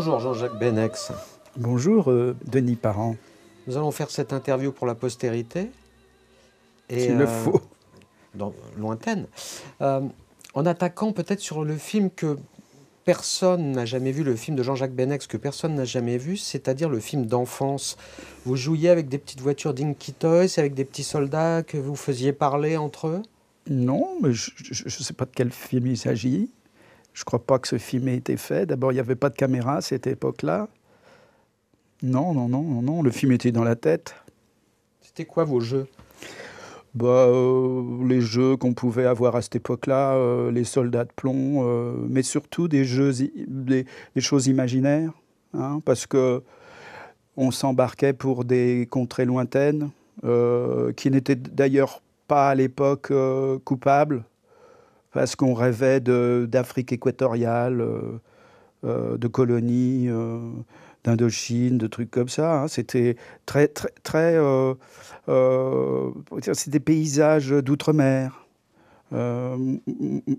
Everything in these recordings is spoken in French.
Bonjour Jean-Jacques Benex. Bonjour euh, Denis Parent. Nous allons faire cette interview pour la postérité. S'il le faut. Dans, lointaine. Euh, en attaquant peut-être sur le film que personne n'a jamais vu, le film de Jean-Jacques Benex que personne n'a jamais vu, c'est-à-dire le film d'enfance. Vous jouiez avec des petites voitures Dinky Toys, avec des petits soldats que vous faisiez parler entre eux? Non, mais je ne sais pas de quel film il s'agit. Je ne crois pas que ce film ait été fait. D'abord, il n'y avait pas de caméra à cette époque-là. Non, non, non, non, non, le film était dans la tête. C'était quoi vos jeux? Bah, euh, les jeux qu'on pouvait avoir à cette époque-là, euh, les soldats de plomb, euh, mais surtout des jeux, des, choses imaginaires, hein, parce que on s'embarquait pour des contrées lointaines, qui n'étaient d'ailleurs pas à l'époque coupables, parce qu'on rêvait d'Afrique équatoriale, de colonies d'Indochine, de trucs comme ça. Hein. C'était très, très, très. Euh, euh, c'est des paysages d'outre-mer. Euh,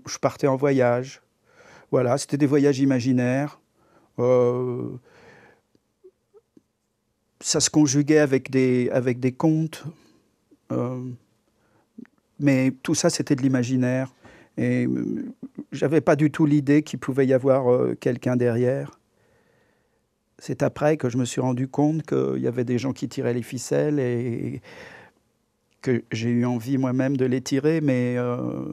je partais en voyage. Voilà, c'était des voyages imaginaires. ça se conjuguait avec des, avec des contes. mais tout ça, c'était de l'imaginaire. Et j'avais pas du tout l'idée qu'il pouvait y avoir quelqu'un derrière. C'est après que je me suis rendu compte qu'il y avait des gens qui tiraient les ficelles et que j'ai eu envie moi-même de les tirer, mais euh,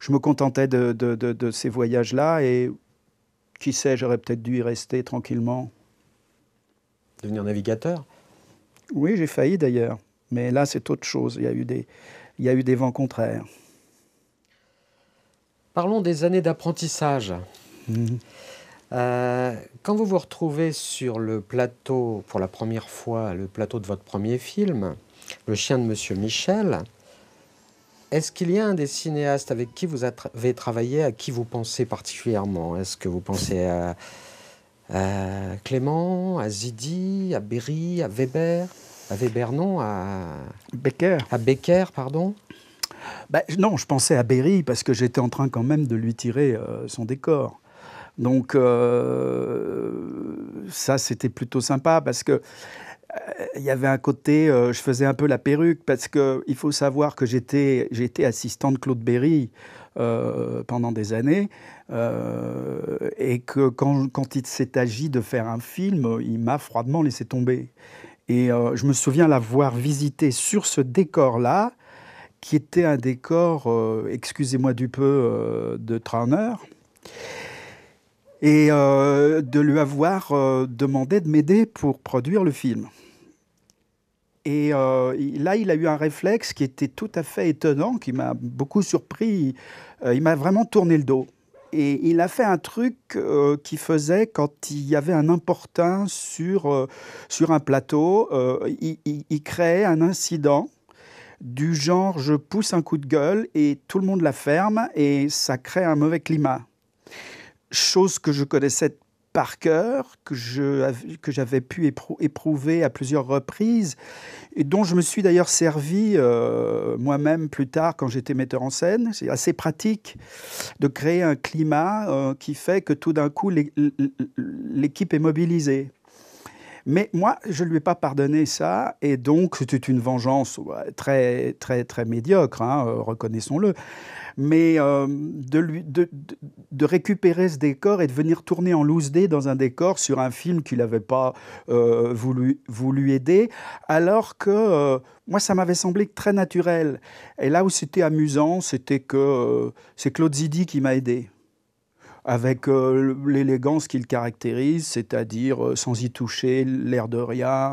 je me contentais de, ces voyages-là et qui sait, j'aurais peut-être dû y rester tranquillement. Devenir navigateur? Oui, j'ai failli d'ailleurs, mais là c'est autre chose, il y a eu des, il y a eu des vents contraires. Parlons des années d'apprentissage. Mmh. Euh, quand vous vous retrouvez sur le plateau pour la première fois, le plateau de votre premier film, Le chien de Monsieur Michel, est-ce qu'il y a un des cinéastes avec qui vous avez travaillé, à qui vous pensez particulièrement? Est-ce que vous pensez à, Clément, à Zidi, à Berry, à Weber? À Weber, non, à Becker. À Becker, pardon? Ben, Non, je pensais à Berry parce que j'étais en train quand même de lui tirer euh, son décor. Donc euh, ça, c'était plutôt sympa parce que euh, il y avait un côté, je faisais un peu la perruque parce qu'il faut savoir que j'étais assistant de Claude Berry pendant des années et que quand, quand il s'est agi de faire un film, il m'a froidement laissé tomber. Et je me souviens l'avoir visité sur ce décor-là, qui était un décor, excusez-moi du peu, de Trauner et euh, de lui avoir euh, demandé de m'aider pour produire le film. Et euh, là, il a eu un réflexe qui était tout à fait étonnant, qui m'a beaucoup surpris. il m'a vraiment tourné le dos. Et il a fait un truc qui faisait quand il y avait un importun sur, sur un plateau, il, créait un incident du genre je pousse un coup de gueule et tout le monde la ferme et ça crée un mauvais climat chose que je connaissais par cœur, que, j'avais pu éprouver à plusieurs reprises, et dont je me suis d'ailleurs servi euh, moi-même plus tard quand j'étais metteur en scène. C'est assez pratique de créer un climat euh, qui fait que tout d'un coup l'équipe est mobilisée. Mais moi, je ne lui ai pas pardonné ça, et donc c'était une vengeance très, très, très médiocre, hein, euh, reconnaissons-le mais euh, de, lui, de, de, récupérer ce décor et de venir tourner en loose day dans un décor sur un film qu'il n'avait pas euh, voulu, voulu aider, alors que moi, ça m'avait semblé très naturel. Et là où c'était amusant, c'était que c'est Claude Zidi qui m'a aidé avec l'élégance qu'il caractérise, c'est-à-dire sans y toucher, l'air de rien,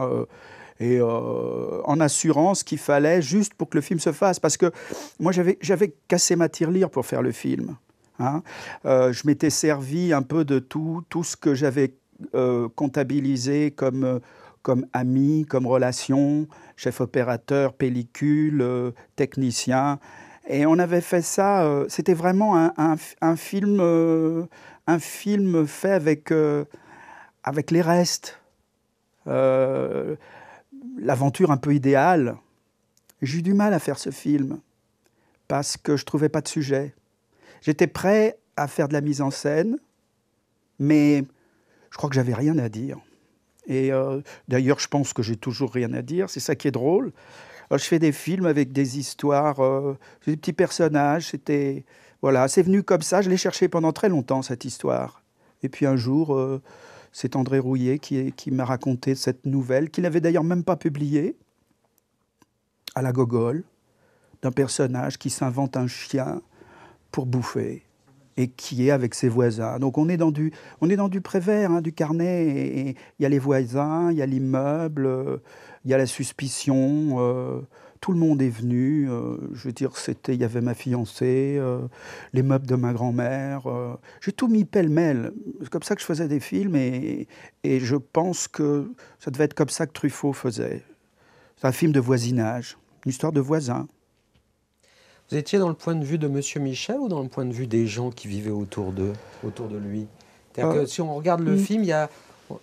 et euh, en assurance qu'il fallait juste pour que le film se fasse. Parce que moi, j'avais cassé ma tirelire pour faire le film. Hein. Euh, je m'étais servi un peu de tout, tout ce que j'avais euh, comptabilisé comme, comme ami, comme relation, chef opérateur, pellicule, technicien. Et on avait fait ça, c'était vraiment un, film, un film fait avec, avec les restes l'aventure un peu idéale. J'ai eu du mal à faire ce film parce que je ne trouvais pas de sujet. J'étais prêt à faire de la mise en scène, mais je crois que j'avais rien à dire. Et euh, d'ailleurs, je pense que j'ai toujours rien à dire. C'est ça qui est drôle. Je fais des films avec des histoires, euh, des petits personnages. C'était voilà, c'est venu comme ça. Je l'ai cherché pendant très longtemps cette histoire. Et puis un jour, euh, c'est André Rouillet qui, qui m'a raconté cette nouvelle, qu'il n'avait d'ailleurs même pas publiée, à la gogole, d'un personnage qui s'invente un chien pour bouffer et qui est avec ses voisins. Donc on est dans du, on est dans du prévert, hein, du carnet. Il y a les voisins, il y a l'immeuble, euh, il y a la suspicion. Euh, tout le monde est venu. Euh, je veux dire, c'était, il y avait ma fiancée, les meubles de ma grand-mère. J'ai tout mis pêle-mêle. C'est comme ça que je faisais des films et, et je pense que ça devait être comme ça que Truffaut faisait. C'est un film de voisinage, une histoire de voisins. Vous étiez dans le point de vue de Monsieur Michel ou dans le point de vue des gens qui vivaient autour de, autour de lui? Euh, Si on regarde le mm. film, il y a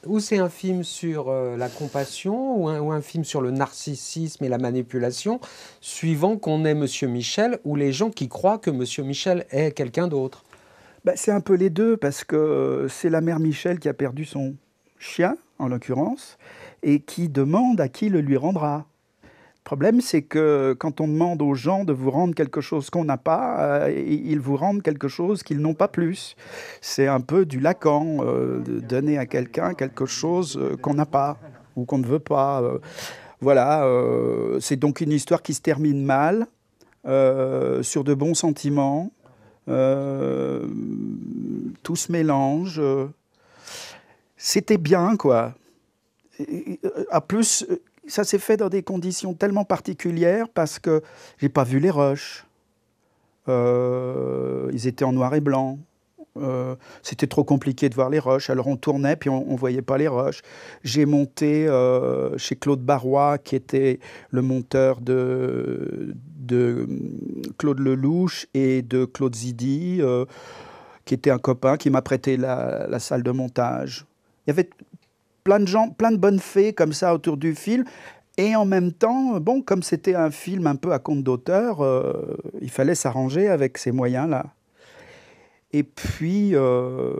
ou c'est un film sur euh, la compassion ou un, film sur le narcissisme et la manipulation, suivant qu'on est Monsieur Michel ou les gens qui croient que Monsieur Michel est quelqu'un d'autre? Bah, c'est un peu les deux parce que c'est la mère Michel qui a perdu son chien, en l'occurrence, et qui demande à qui le lui rendra. Problème, c'est que quand on demande aux gens de vous rendre quelque chose qu'on n'a pas, euh, ils vous rendent quelque chose qu'ils n'ont pas plus. C'est un peu du Lacan, euh, de donner à quelqu'un quelque chose euh, qu'on n'a pas ou qu'on ne veut pas. voilà, c'est donc une histoire qui se termine mal, sur de bons sentiments. tout se mélange. C'était bien, quoi. À plus, ça s'est fait dans des conditions tellement particulières parce que j'ai pas vu les rushs. Euh, ils étaient en noir et blanc. Euh, c'était trop compliqué de voir les rushs. Alors on tournait puis on, ne voyait pas les rushs. J'ai monté euh, chez Claude Barrois, qui était le monteur de, de Claude Lelouch et de Claude Zidi, qui était un copain qui m'a prêté la, la, salle de montage. Il y avait plein de gens, plein de bonnes fées comme ça autour du film. Et en même temps, bon, comme c'était un film un peu à compte d'auteur, euh, il fallait s'arranger avec ces moyens-là. Et puis, euh,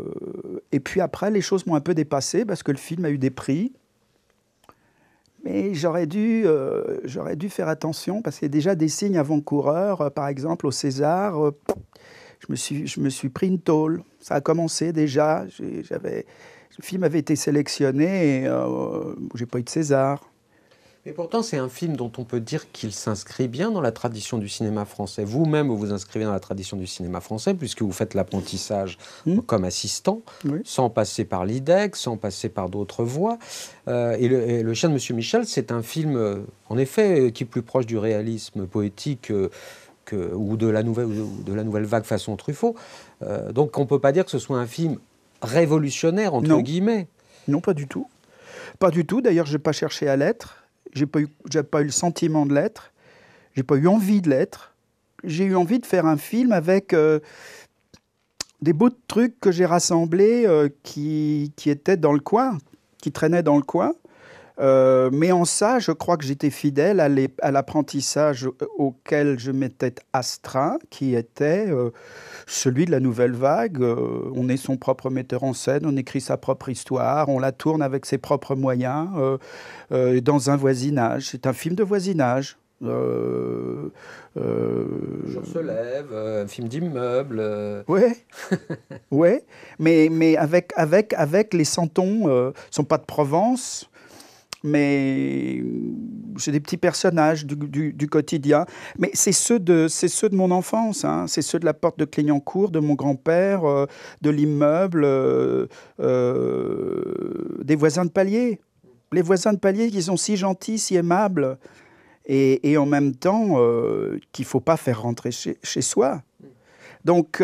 et puis après, les choses m'ont un peu dépassé parce que le film a eu des prix. Mais j'aurais dû, euh, dû faire attention parce qu'il y a déjà des signes avant-coureurs. par exemple, au César, je, me suis, je me suis pris une tôle. Ça a commencé déjà. J'avais le film avait été sélectionné et euh, j'ai pas eu de César. Mais pourtant, c'est un film dont on peut dire qu'il s'inscrit bien dans la tradition du cinéma français. Vous-même, vous vous inscrivez dans la tradition du cinéma français, puisque vous faites l'apprentissage hmm. comme assistant, sans passer par l'IDEC, sans passer par d'autres voies. Euh, et, le, Chien de Monsieur Michel, c'est un film, euh, en effet, qui est plus proche du réalisme poétique. que, ou de la, nouvelle, de la nouvelle vague façon Truffaut. donc on ne peut pas dire que ce soit un film révolutionnaire, entre guillemets. Non, pas du tout. Pas du tout. D'ailleurs, je n'ai pas cherché à l'être. Je n'ai pas, eu, pas eu le sentiment de l'être. J'ai pas eu envie de l'être. J'ai eu envie de faire un film avec euh, des de trucs que j'ai rassemblés euh, qui, qui étaient dans le coin, qui traînaient dans le coin. Euh, mais en ça, je crois que j'étais fidèle à l'apprentissage auquel je m'étais astreint, qui était euh, celui de la nouvelle vague. Euh, on est son propre metteur en scène, on écrit sa propre histoire, on la tourne avec ses propres moyens dans un voisinage. C'est un film de voisinage. Euh, se lève, un film d'immeuble. Oui, ouais. mais, mais avec, avec, avec les santons, euh, sont pas de Provence, mais c'est des petits personnages du, quotidien. Mais c'est ceux de, ceux de mon enfance, hein. c'est ceux de la porte de Clignancourt, de mon grand-père, euh, de l'immeuble, euh, euh, des voisins de palier. Les voisins de palier qui sont si gentils, si aimables, et, en même temps qu'il ne faut pas faire rentrer chez, chez soi. Donc,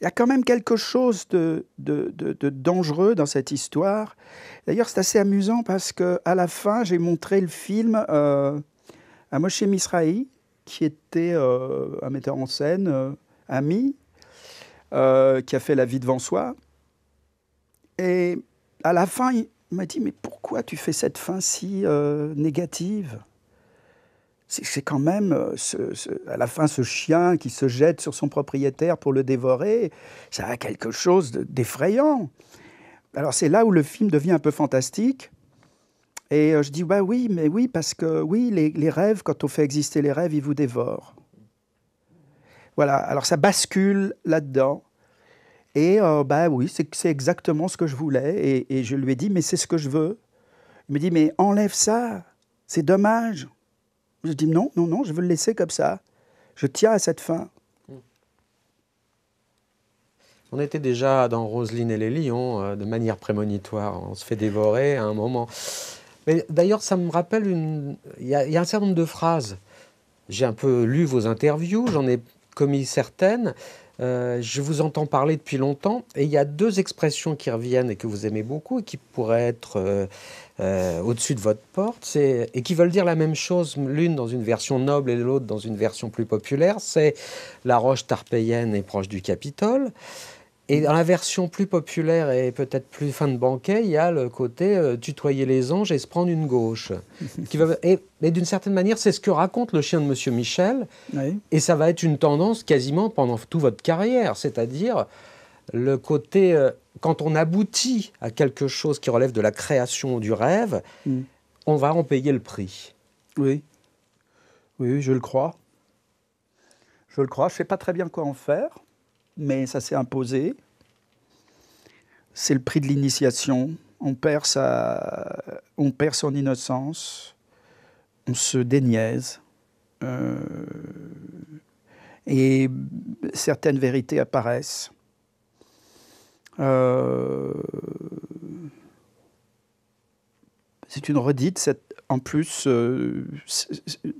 il y a quand même quelque chose de, dangereux dans cette histoire. D'ailleurs, c'est assez amusant parce qu'à la fin, j'ai montré le film euh, à Moshe Misrahi, qui était euh, un metteur en scène, euh, ami, qui a fait La vie devant soi. Et à la fin, il m'a dit, mais pourquoi tu fais cette fin si négative? C'est quand même, euh, à la fin, ce chien qui se jette sur son propriétaire pour le dévorer, ça a quelque chose d'effrayant. Alors c'est là où le film devient un peu fantastique. Et euh, je dis, bah oui, mais oui, parce que oui, les, rêves, quand on fait exister les rêves, ils vous dévorent. Voilà, alors ça bascule là-dedans. Et euh, bah oui, c'est exactement ce que je voulais. Et, et je lui ai dit, mais c'est ce que je veux. Il me dit, mais enlève ça, c'est dommage. Je dis, non, non, non, je veux le laisser comme ça. Je tiens à cette fin. On était déjà dans Roselyne et les lions euh, de manière prémonitoire. On se fait dévorer à un moment. Mais d'ailleurs, ça me rappelle une. Il y, a un certain nombre de phrases. J'ai un peu lu vos interviews, j'en ai commis certaines. Euh, je vous entends parler depuis longtemps et il y a deux expressions qui reviennent et que vous aimez beaucoup et qui pourraient être euh, euh, au-dessus de votre porte et qui veulent dire la même chose, l'une dans une version noble et l'autre dans une version plus populaire. C'est la roche tarpéienne est proche du Capitole. Et dans la version plus populaire et peut-être plus fin de banquet, il y a le côté euh, tutoyer les anges et se prendre une gauche. qui va, et, d'une certaine manière, c'est ce que raconte le chien de Monsieur Michel. Oui. Et ça va être une tendance quasiment pendant toute votre carrière. C'est-à-dire le côté, euh, quand on aboutit à quelque chose qui relève de la création du rêve, mm. on va en payer le prix. Oui. Oui, je le crois. Je le crois. Je ne sais pas très bien quoi en faire mais ça s'est imposé. C'est le prix de l'initiation. On, perd sa, on perd son innocence, on se déniaise. Euh, et certaines vérités apparaissent. Euh, c'est une redite, en plus euh,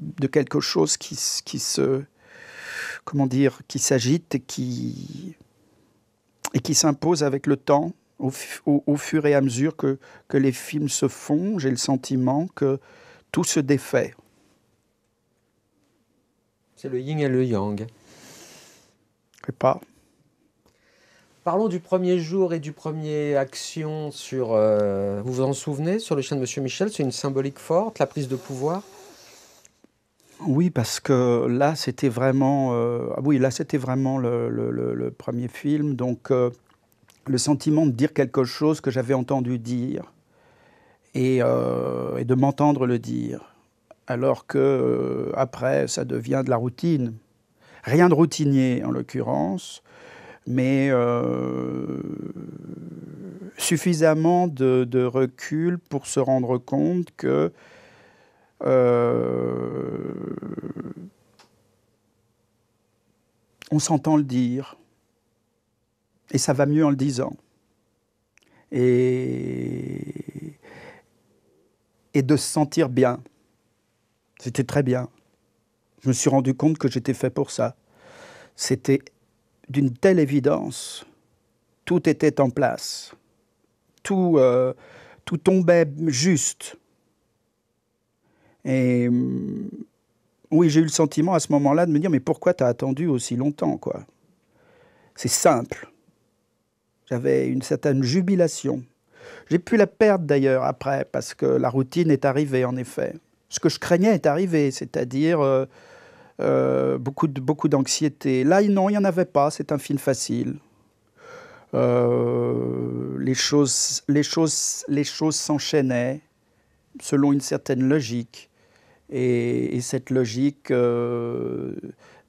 de quelque chose qui se comment dire, qui s'agite et qui, et qui s'impose avec le temps, au, au, fur et à mesure que, que les films se font. J'ai le sentiment que tout se défait. C'est le yin et le yang. Je sais pas. Parlons du premier jour et du premier action sur. Euh, vous vous en souvenez sur le chien de Monsieur Michel C'est une symbolique forte, la prise de pouvoir? Oui, parce que là, c'était vraiment, euh, ah oui, là, c'était vraiment le, premier film, donc euh, le sentiment de dire quelque chose que j'avais entendu dire et, euh, de m'entendre le dire, alors que après, ça devient de la routine. Rien de routinier en l'occurrence, mais suffisamment de, recul pour se rendre compte que euh, on s'entend le dire. Et ça va mieux en le disant. Et, et de se sentir bien. C'était très bien. Je me suis rendu compte que j'étais fait pour ça. C'était d'une telle évidence. Tout était en place. Tout, euh, tout tombait juste. Et mm, oui, j'ai eu le sentiment à ce moment-là de me dire, mais pourquoi tu as attendu aussi longtemps quoi? C'est simple. J'avais une certaine jubilation. J'ai pu la perdre d'ailleurs après, parce que la routine est arrivée, en effet. Ce que je craignais est arrivé, c'est-à-dire euh, euh, beaucoup, beaucoup d'anxiété. Là, non, il n'y en avait pas, c'est un film facile. Euh, les choses, les choses, les choses s'enchaînaient selon une certaine logique. Et, cette logique euh,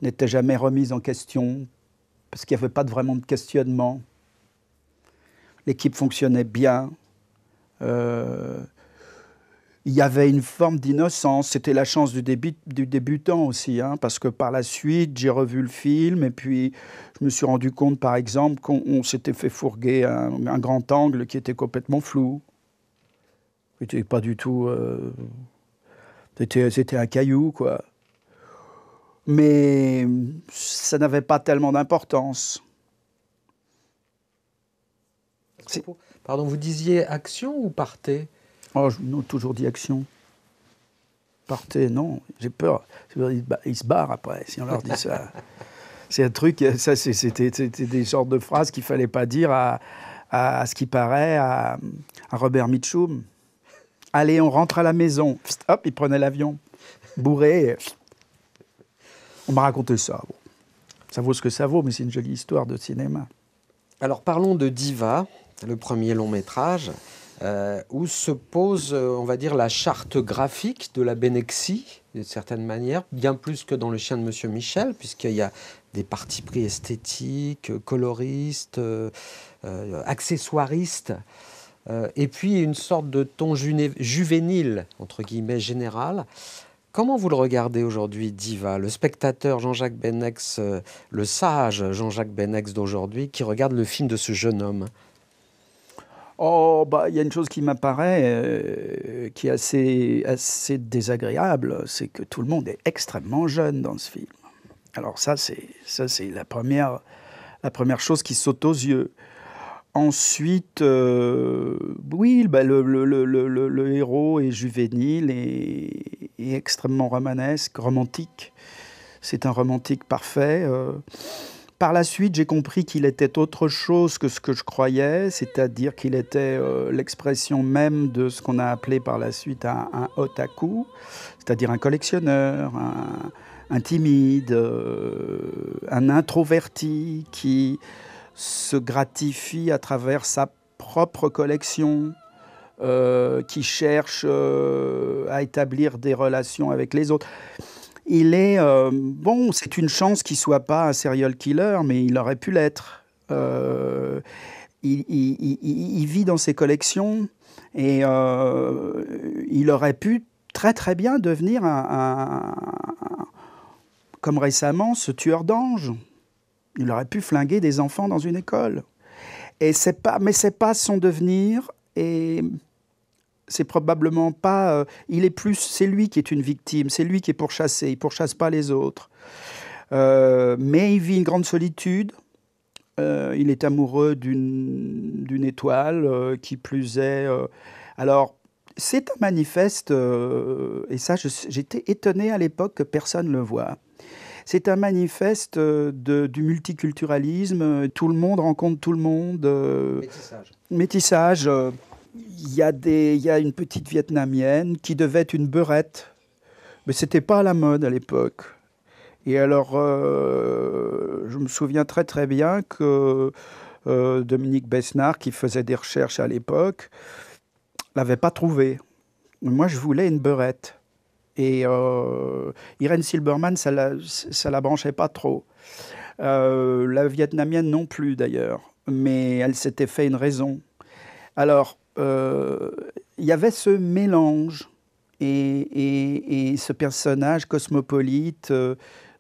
n'était jamais remise en question, parce qu'il n'y avait pas vraiment de questionnement. L'équipe fonctionnait bien. Euh, il y avait une forme d'innocence. C'était la chance du, début, du débutant aussi, hein, parce que par la suite, j'ai revu le film et puis je me suis rendu compte, par exemple, qu'on s'était fait fourguer un, un, grand angle qui était complètement flou. Qui n'était pas du tout. Euh, c'était un caillou, quoi. Mais ça n'avait pas tellement d'importance. Pardon, vous disiez action ou partez? Oh, non, toujours dit action. Partez, non, j'ai peur. Ils se barrent après, si on leur dit ça. c'est un truc, ça, c'était des sortes de phrases qu'il fallait pas dire à, à, ce qui paraît à, à Robert Mitchum. Allez, on rentre à la maison. Hop, il prenait l'avion, bourré. On m'a raconté ça. Ça vaut ce que ça vaut, mais c'est une jolie histoire de cinéma. Alors parlons de diva, le premier long métrage, euh, où se pose, euh, on va dire, la charte graphique de la Bénexie, d'une certaine manière, bien plus que dans Le Chien de Monsieur Michel, puisqu'il y a des partis pris esthétiques, coloristes, euh, accessoiristes, et puis une sorte de ton juvénile, entre guillemets, général. Comment vous le regardez aujourd'hui, Diva, le spectateur Jean-Jacques Benex, le sage Jean-Jacques Benex d'aujourd'hui, qui regarde le film de ce jeune homme? Oh, bah, il y a une chose qui m'apparaît euh, qui est assez, assez désagréable, c'est que tout le monde est extrêmement jeune dans ce film. Alors ça, c'est ça, c'est la première, la première chose qui saute aux yeux. Ensuite, euh, oui, bah, le, le, le, le, héros est juvénile et, extrêmement romanesque, romantique. C'est un romantique parfait. Euh, par la suite, j'ai compris qu'il était autre chose que ce que je croyais, c'est-à-dire qu'il était euh, l'expression même de ce qu'on a appelé par la suite un, otaku, c'est-à-dire un collectionneur, un, timide, un introverti qui se gratifie à travers sa propre collection, euh, qui cherche à établir des relations avec les autres il est euh, bon, c'est une chance qu'il soit pas un serial killer, mais il aurait pu l'être. Euh, il, vit dans ses collections et euh, il aurait pu très très bien devenir un, comme récemment ce tueur d'anges. Il aurait pu flinguer des enfants dans une école. Et c'est pas, mais c'est pas son devenir. Et c'est probablement pas. Euh, il est plus. C'est lui qui est une victime. C'est lui qui est pourchassé. Il pourchasse pas les autres. Euh, mais il vit une grande solitude. Euh, il est amoureux d'une étoile, qui plus est. alors, c'est un manifeste, et ça, j'étais étonné à l'époque que personne ne le voit. C'est un manifeste de, du multiculturalisme. Tout le monde rencontre tout le monde. Métissage. Métissage il y, a des, il y a une petite vietnamienne qui devait être une beurette, mais c'était pas à la mode à l'époque. Et alors, euh, je me souviens très très bien que euh, Dominique Besnard, qui faisait des recherches à l'époque, l'avait pas trouvé. Moi, je voulais une beurette. Et euh, Irène Silberman, ça la, la branchait pas trop. la vietnamienne non plus d'ailleurs, mais elle s'était fait une raison. Alors, euh, il y avait ce mélange et, ce personnage cosmopolite euh,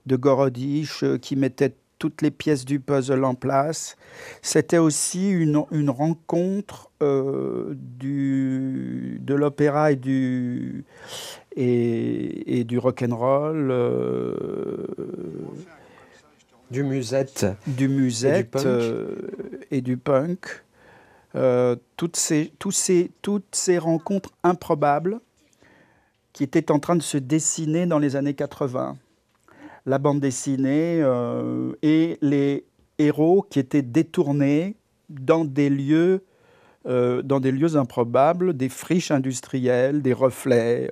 de Gorodich euh, qui mettait toutes les pièces du puzzle en place. C'était aussi une, une rencontre du, de l'opéra et du, et, et du rock'n'roll. du musette. Du musette et du punk. Euh, toutes, ces, ces, toutes ces rencontres improbables qui étaient en train de se dessiner dans les années 80. La bande dessinée euh, et les héros qui étaient détournés dans des lieux euh, dans des lieux improbables, des friches industrielles, des reflets,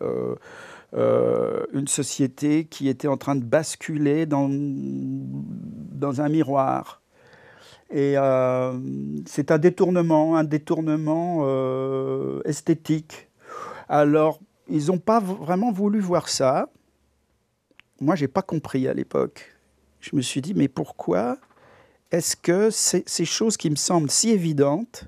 une société qui était en train de basculer dans, dans un miroir. Et euh, c'est un détournement, un détournement euh, esthétique. Alors, ils n'ont pas vraiment voulu voir ça. Moi, j'ai pas compris à l'époque. Je me suis dit, mais pourquoi est-ce que ces choses qui me semblent si évidentes,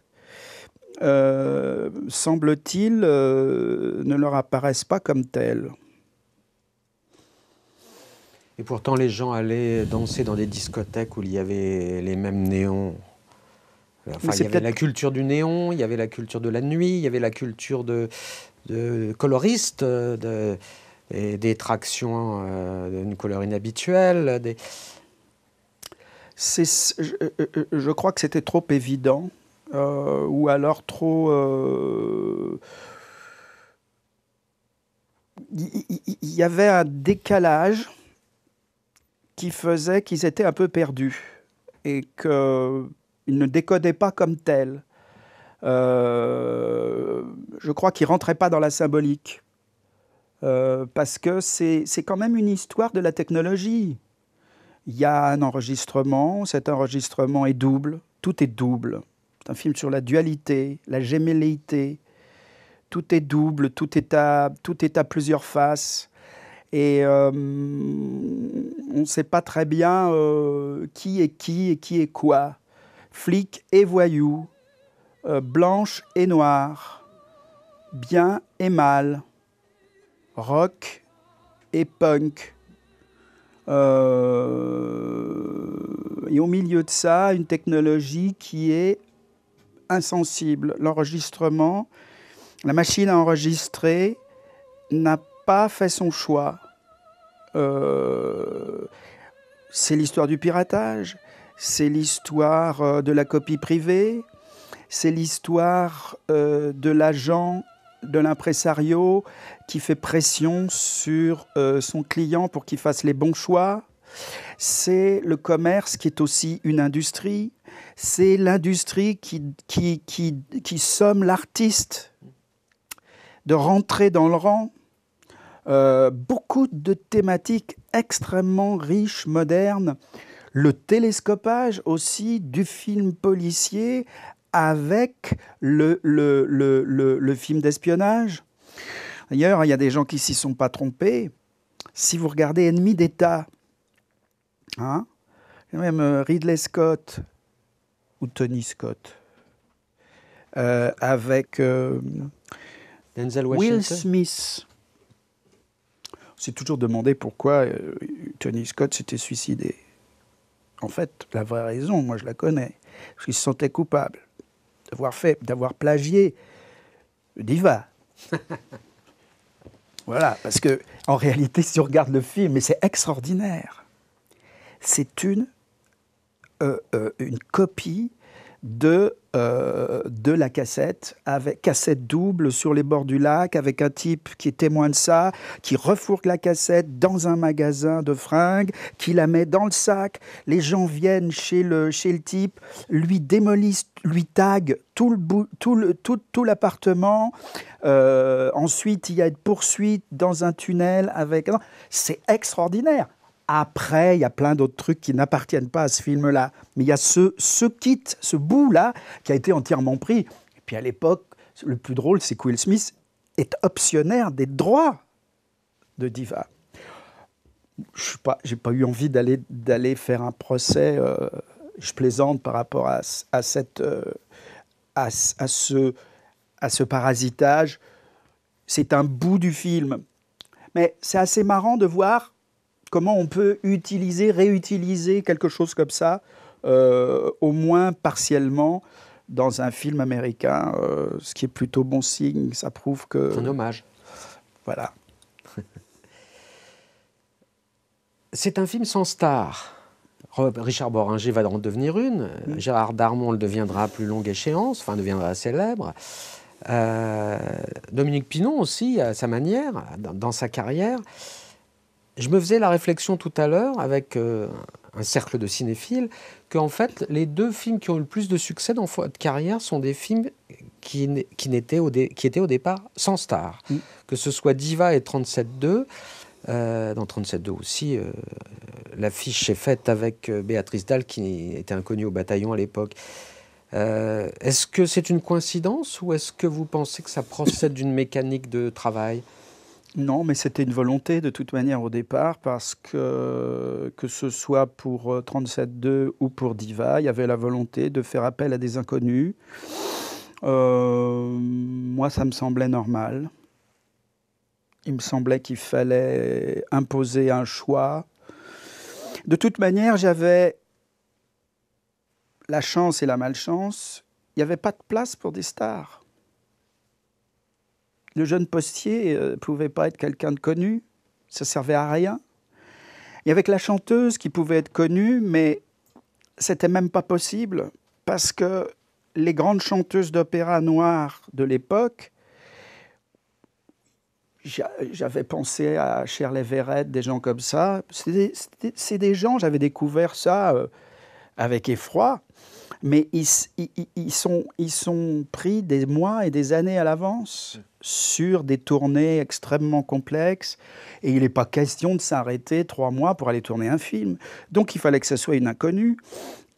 euh, semble-t-il, ne leur apparaissent pas comme telles et pourtant, les gens allaient danser dans des discothèques où il y avait les mêmes néons. Enfin, il y avait la culture du néon, il y avait la culture de la nuit, il y avait la culture de, de coloriste, de, des tractions euh, d'une couleur inhabituelle. Des... Je, euh, euh, je, crois que c'était trop évident, ou alors trop. Il y, avait un décalage qui faisait qu'ils étaient un peu perdus et qu'ils ne décodaient pas comme tel. Euh, je crois qu'ils ne rentraient pas dans la symbolique. Euh, parce que c'est quand même une histoire de la technologie. Il y a un enregistrement, cet enregistrement est double, tout est double. Un film sur la dualité, la gémelléité. Tout est double, tout est à, tout est à plusieurs faces. Et euh, on ne sait pas très bien euh, qui est qui et qui est quoi. Flic et voyou, euh, blanche et noire, bien et mal, rock et punk. et au milieu de ça, une technologie qui est insensible. L'enregistrement, la machine à enregistrer n'a pas fait son choix. Euh, c'est l'histoire du piratage, c'est l'histoire euh, de la copie privée, c'est l'histoire euh, de l'agent, de l'impresario qui fait pression sur son client pour qu'il fasse les bons choix. C'est le commerce qui est aussi une industrie. C'est l'industrie qui, qui, somme l'artiste de rentrer dans le rang. Euh, beaucoup de thématiques extrêmement riches, modernes. Le télescopage aussi du film policier avec le, film d'espionnage. D'ailleurs, il y a des gens qui s'y sont pas trompés. Si vous regardez Ennemi d'État, hein, même Ridley Scott ou Tony Scott, euh, avec Will Smith. C'est toujours demandé pourquoi euh, Tony Scott s'était suicidé. En fait, la vraie raison, moi je la connais. Parce qu'il se sentait coupable d'avoir fait, d'avoir plagié Diva. voilà, parce que en réalité, si on regarde le film, et c'est extraordinaire, c'est une, euh, euh, une copie de, euh, de la cassette, avec cassette double sur les bords du lac, avec un type qui est témoin de ça, qui refourgue la cassette dans un magasin de fringues, qui la met dans le sac. Les gens viennent chez le, chez le type, lui démolissent, lui taguent tout le tout tout, tout l'appartement. Ensuite, il y a une poursuite dans un tunnel avec. C'est extraordinaire. Après, il y a plein d'autres trucs qui n'appartiennent pas à ce film-là. Mais il y a ce, ce kit, ce bout-là, qui a été entièrement pris. Et puis à l'époque, le plus drôle, c'est que Will Smith est optionnaire des droits de Diva. Je n'ai pas, pas eu envie d'aller, faire un procès. Euh, je plaisante par rapport à, à cette, euh, à, à, ce, à ce parasitage. C'est un bout du film. Mais c'est assez marrant de voir comment on peut utiliser, réutiliser quelque chose comme ça, euh, au moins partiellement, dans un film américain, euh, ce qui est plutôt bon signe. Ça prouve que. Un hommage. Voilà. C'est un film sans star. Richard Boringer va en devenir une. Mm. Gérard Darmon le deviendra à plus longue échéance, enfin deviendra célèbre. Euh, Dominique Pinon aussi, à sa manière, dans sa carrière je me faisais la réflexion tout à l'heure avec euh, un cercle de cinéphiles qu'en fait, les deux films qui ont eu le plus de succès dans votre carrière sont des films qui, qui, étaient, au qui étaient au départ sans star. Mm. Que ce soit Diva et 37-2. Euh, dans 37-2 aussi, euh, l'affiche est faite avec Béatrice Dalle, qui était inconnue au bataillon à l'époque. est-ce que c'est une coïncidence ou est-ce que vous pensez que ça procède d'une mécanique de travail? Non, mais c'était une volonté de toute manière au départ, parce que que ce soit pour 37.2 euh, ou pour Diva, il y avait la volonté de faire appel à des inconnus. Euh, moi, ça me semblait normal. Il me semblait qu'il fallait imposer un choix. De toute manière, j'avais la chance et la malchance. Il n'y avait pas de place pour des stars le jeune postier ne euh, pouvait pas être quelqu'un de connu, ça servait à rien. Et avec la chanteuse qui pouvait être connue, mais c'était même pas possible parce que les grandes chanteuses d'opéra noir de l'époque, j'avais pensé à Shirley Verrett, des gens comme ça. C'est des, gens, j'avais découvert ça euh, avec effroi, mais ils, ils, sont, ils sont pris des mois et des années à l'avance sur des tournées extrêmement complexes et il n'est pas question de s'arrêter trois mois pour aller tourner un film. Donc il fallait que ce soit une inconnue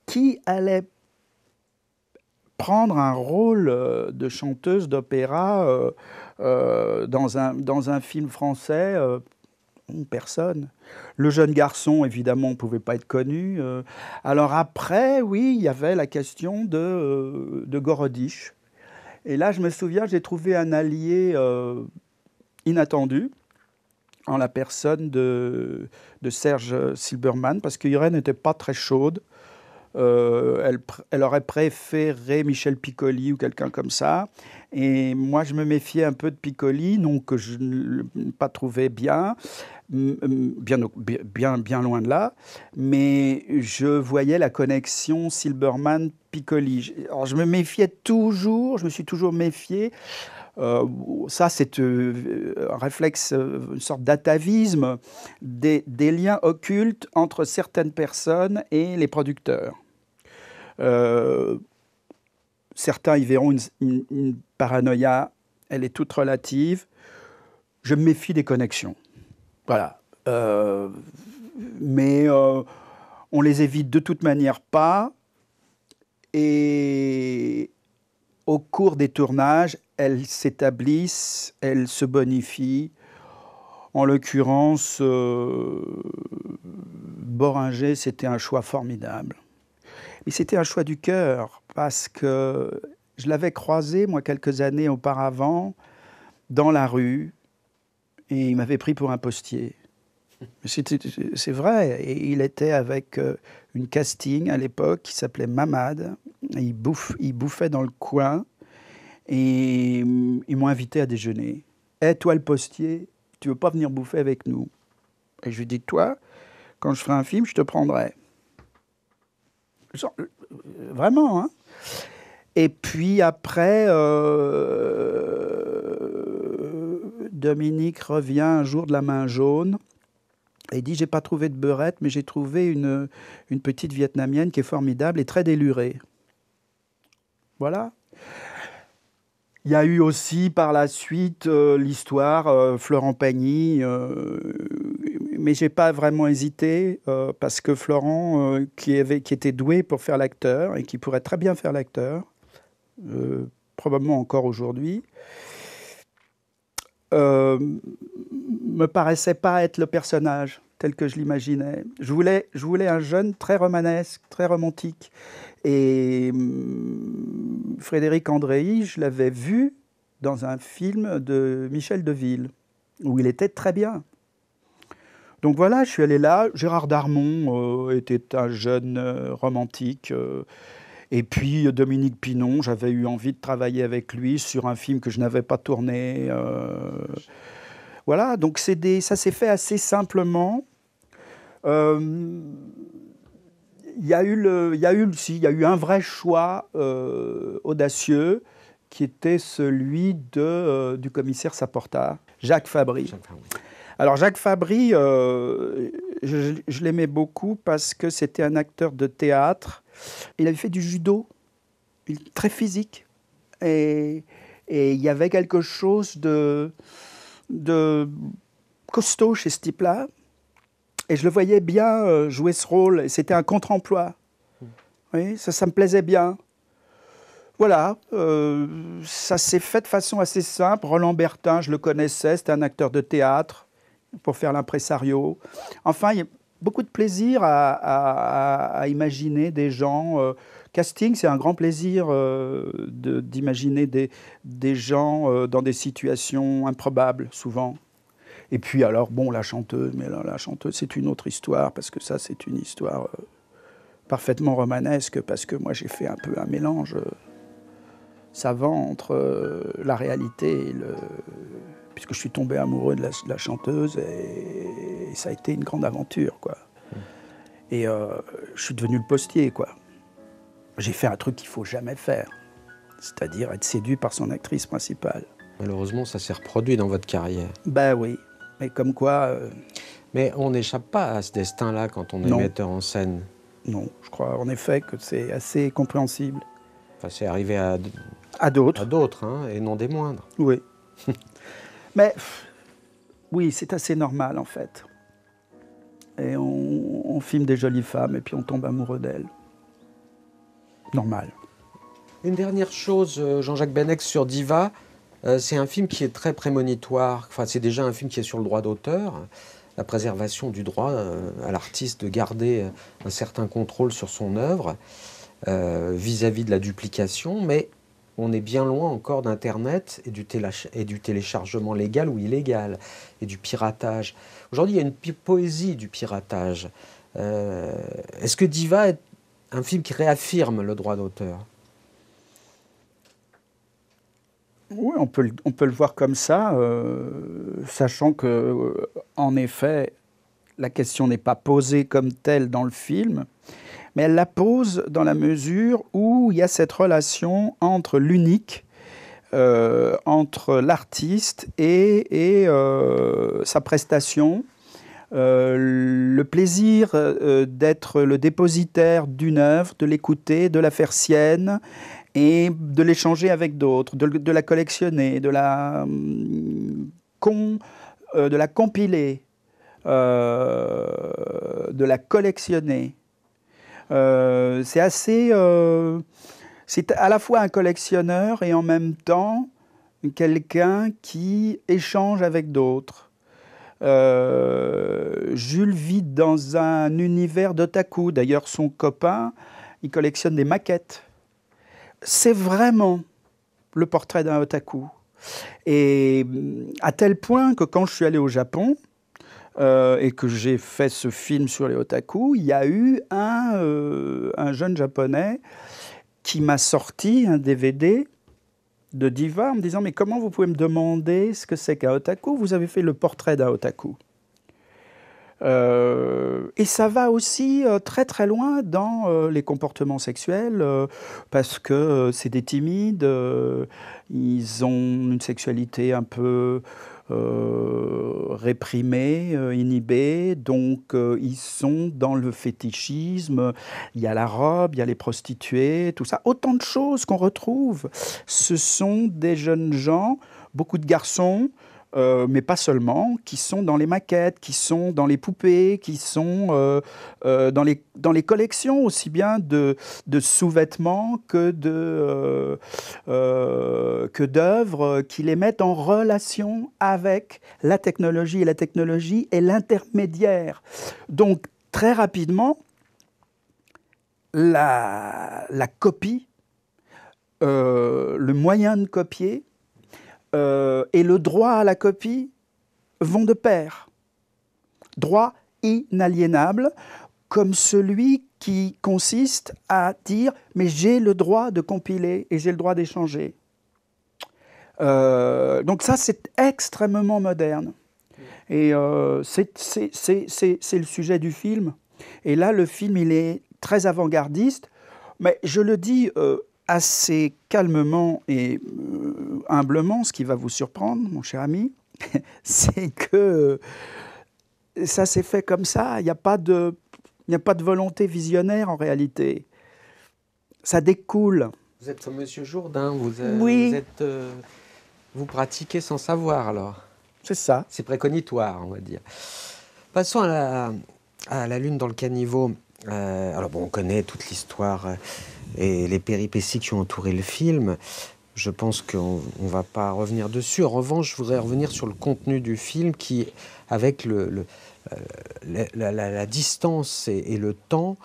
qui allait prendre un rôle euh, de chanteuse d'opéra euh, euh, dans, un, dans un film français Personne. Le jeune garçon, évidemment, ne pouvait pas être connu. alors après, oui, il y avait la question de, de Gorodiche. Et là, je me souviens, j'ai trouvé un allié inattendu en la personne de, Serge Silberman, parce que Irène n'était pas très chaude. Euh, elle, aurait préféré Michel Piccoli ou quelqu'un comme ça. Et moi, je me méfiais un peu de Piccoli, que je ne pas trouvé bien, bien, loin de là, mais je voyais la connexion Silberman-Piccoli. Alors, je me méfiais toujours, je me suis toujours méfié. Euh, ça, c'est euh, un réflexe, une sorte d'atavisme des, liens occultes entre certaines personnes et les producteurs. Euh, certains y verront une, paranoïa, elle est toute relative. Je me méfie des connexions. Voilà. Euh, mais euh, on les évite de toute manière pas. Et au cours des tournages, elles s'établissent, elles se bonifient. En l'occurrence, Boringer, c'était un choix formidable. Mais c'était un choix du cœur, parce que je l'avais croisé, moi, quelques années auparavant, dans la rue, et il m'avait pris pour un postier. C'est vrai, et il était avec euh, une casting à l'époque qui s'appelait Mamad. il, bouffait dans le coin, et ils m'ont invité à déjeuner. Eh, toi le postier, tu veux pas venir bouffer avec nous? Et je lui dis, toi, quand je ferai un film, je te prendrai. Euh, vraiment. Hein. Et puis après, euh, Dominique revient un jour de la main jaune et dit J'ai pas trouvé de beurette, mais j'ai trouvé une, petite vietnamienne qui est formidable et très délurée. Voilà. Il y a eu aussi par la suite euh, l'histoire Florent Pagny, mais j'ai pas vraiment hésité euh, parce que Florent, euh, qui, qui était doué pour faire l'acteur et qui pourrait très bien faire l'acteur, euh, probablement encore aujourd'hui, me paraissait pas être le personnage tel que je l'imaginais. Je voulais, un jeune très romanesque, très romantique. Et hum, Frédéric Andréy, je l'avais vu dans un film de Michel Deville, où il était très bien. Donc voilà, je suis allé là. Gérard Darmon euh, était un jeune euh, romantique. Euh, et puis Dominique Pinon, j'avais eu envie de travailler avec lui sur un film que je n'avais pas tourné. voilà, donc des, ça s'est fait assez simplement. Il y a eu le, il y a eu, si, il y a eu un vrai choix audacieux qui était celui de, du commissaire Saporta, Jacques Fabry. Jacques Fabry. Alors Jacques Fabry, euh, je, l'aimais beaucoup parce que c'était un acteur de théâtre. Il avait fait du judo, très physique. Et, il y avait quelque chose de, de costaud chez ce type-là. Et je le voyais bien euh, jouer ce rôle. C'était un contre-emploi. Oui, ça, ça me plaisait bien. Voilà, euh, ça s'est fait de façon assez simple. Roland Bertin, je le connaissais, c'était un acteur de théâtre pour faire l'impresario. Enfin, beaucoup de plaisir à, imaginer des gens. Euh, casting, c'est un grand plaisir euh, d'imaginer des, gens euh, dans des situations improbables, souvent. Et puis alors, bon, la chanteuse, mais la chanteuse, c'est une autre histoire, parce que ça, c'est une histoire parfaitement romanesque, parce que moi, j'ai fait un peu un mélange savant entre la réalité et le, puisque je suis tombé amoureux de la, chanteuse et, ça a été une grande aventure, quoi. Hmm. Et euh, je suis devenu le postier, quoi. J'ai fait un truc qu'il faut jamais faire, c'est-à-dire être séduit par son actrice principale. Malheureusement, ça s'est reproduit dans votre carrière. Ben oui, mais comme quoi. Euh, mais on n'échappe pas à ce destin-là quand on est metteur en scène. Non, je crois en effet que c'est assez compréhensible. Enfin, c'est arrivé à, à d'autres. À d'autres, hein, et non des moindres. Oui. Mais oui, c'est assez normal en fait. Et on, filme des jolies femmes et puis on tombe amoureux d'elles. Normal. Une dernière chose, Jean-Jacques Benex sur Diva. c'est un film qui est très prémonitoire. Enfin, c'est déjà un film qui est sur le droit d'auteur la préservation du droit à l'artiste de garder un certain contrôle sur son œuvre vis-à-vis -vis de la duplication, on est bien loin encore d'Internet et, du téléchargement légal ou illégal et du piratage. Aujourd'hui, il y a une poésie du piratage. Euh, est-ce que Diva est un film qui réaffirme le droit d'auteur? Oui, on peut, on peut le voir comme ça, euh, sachant que, euh, en effet, la question n'est pas posée comme telle dans le film mais elle la pose dans la mesure où il y a cette relation entre l'unique, euh, entre l'artiste et, euh, sa prestation, euh, le plaisir d'être le dépositaire d'une œuvre, de l'écouter, de la faire sienne et de l'échanger avec d'autres, de, la collectionner, de la, de la compiler, de la collectionner. Euh, c'est assez. Euh, c'est à la fois un collectionneur et en même temps quelqu'un qui échange avec d'autres. Euh, Jules vit dans un univers d'otaku. D'ailleurs, son copain, il collectionne des maquettes. C'est vraiment le portrait d'un otaku. Et à tel point que quand je suis allé au Japon, euh, et que j'ai fait ce film sur les otaku, il y a eu un, euh, un jeune japonais qui m'a sorti un DVD de Diva en me disant Mais comment vous pouvez me demander ce que c'est qu'un otaku? Vous avez fait le portrait d'un otaku. Euh, et ça va aussi très très loin dans les comportements sexuels parce que c'est des timides, ils ont une sexualité un peu réprimés, euh, inhibés, donc euh, ils sont dans le fétichisme, il y a la robe, il y a les prostituées, tout ça, autant de choses qu'on retrouve. Ce sont des jeunes gens, beaucoup de garçons, euh, mais pas seulement, qui sont dans les maquettes, qui sont dans les poupées, qui sont euh, euh, dans, les, dans les collections aussi bien de, de sous-vêtements que de que d'œuvres qui les mettent en relation avec la technologie et la technologie est l'intermédiaire. Donc très rapidement, la, la copie, le moyen de copier euh, et le droit à la copie vont de pair. Droit inaliénable, comme celui qui consiste à dire mais j'ai le droit de compiler et j'ai le droit d'échanger. Euh, donc ça, c'est extrêmement moderne. Et euh, c'est le sujet du film. Et là, le film, il est très avant-gardiste. Mais je le dis assez calmement et euh, humblement, ce qui va vous surprendre, mon cher ami, c'est que ça s'est fait comme ça. Il n'y a, pas de, a pas de volonté visionnaire en réalité. Ça découle. Vous êtes Monsieur Jourdain, vous, oui. vous, êtes, euh, vous pratiquez sans savoir alors. C'est ça. C'est préconitoire, on va dire. Passons à la, à la Lune dans le caniveau. Euh, alors bon, on connaît toute l'histoire et les péripéties qui ont entouré le film. Je pense qu'on ne va pas revenir dessus. En revanche, je voudrais revenir sur le contenu du film qui, avec le, euh, la, distance et, le temps,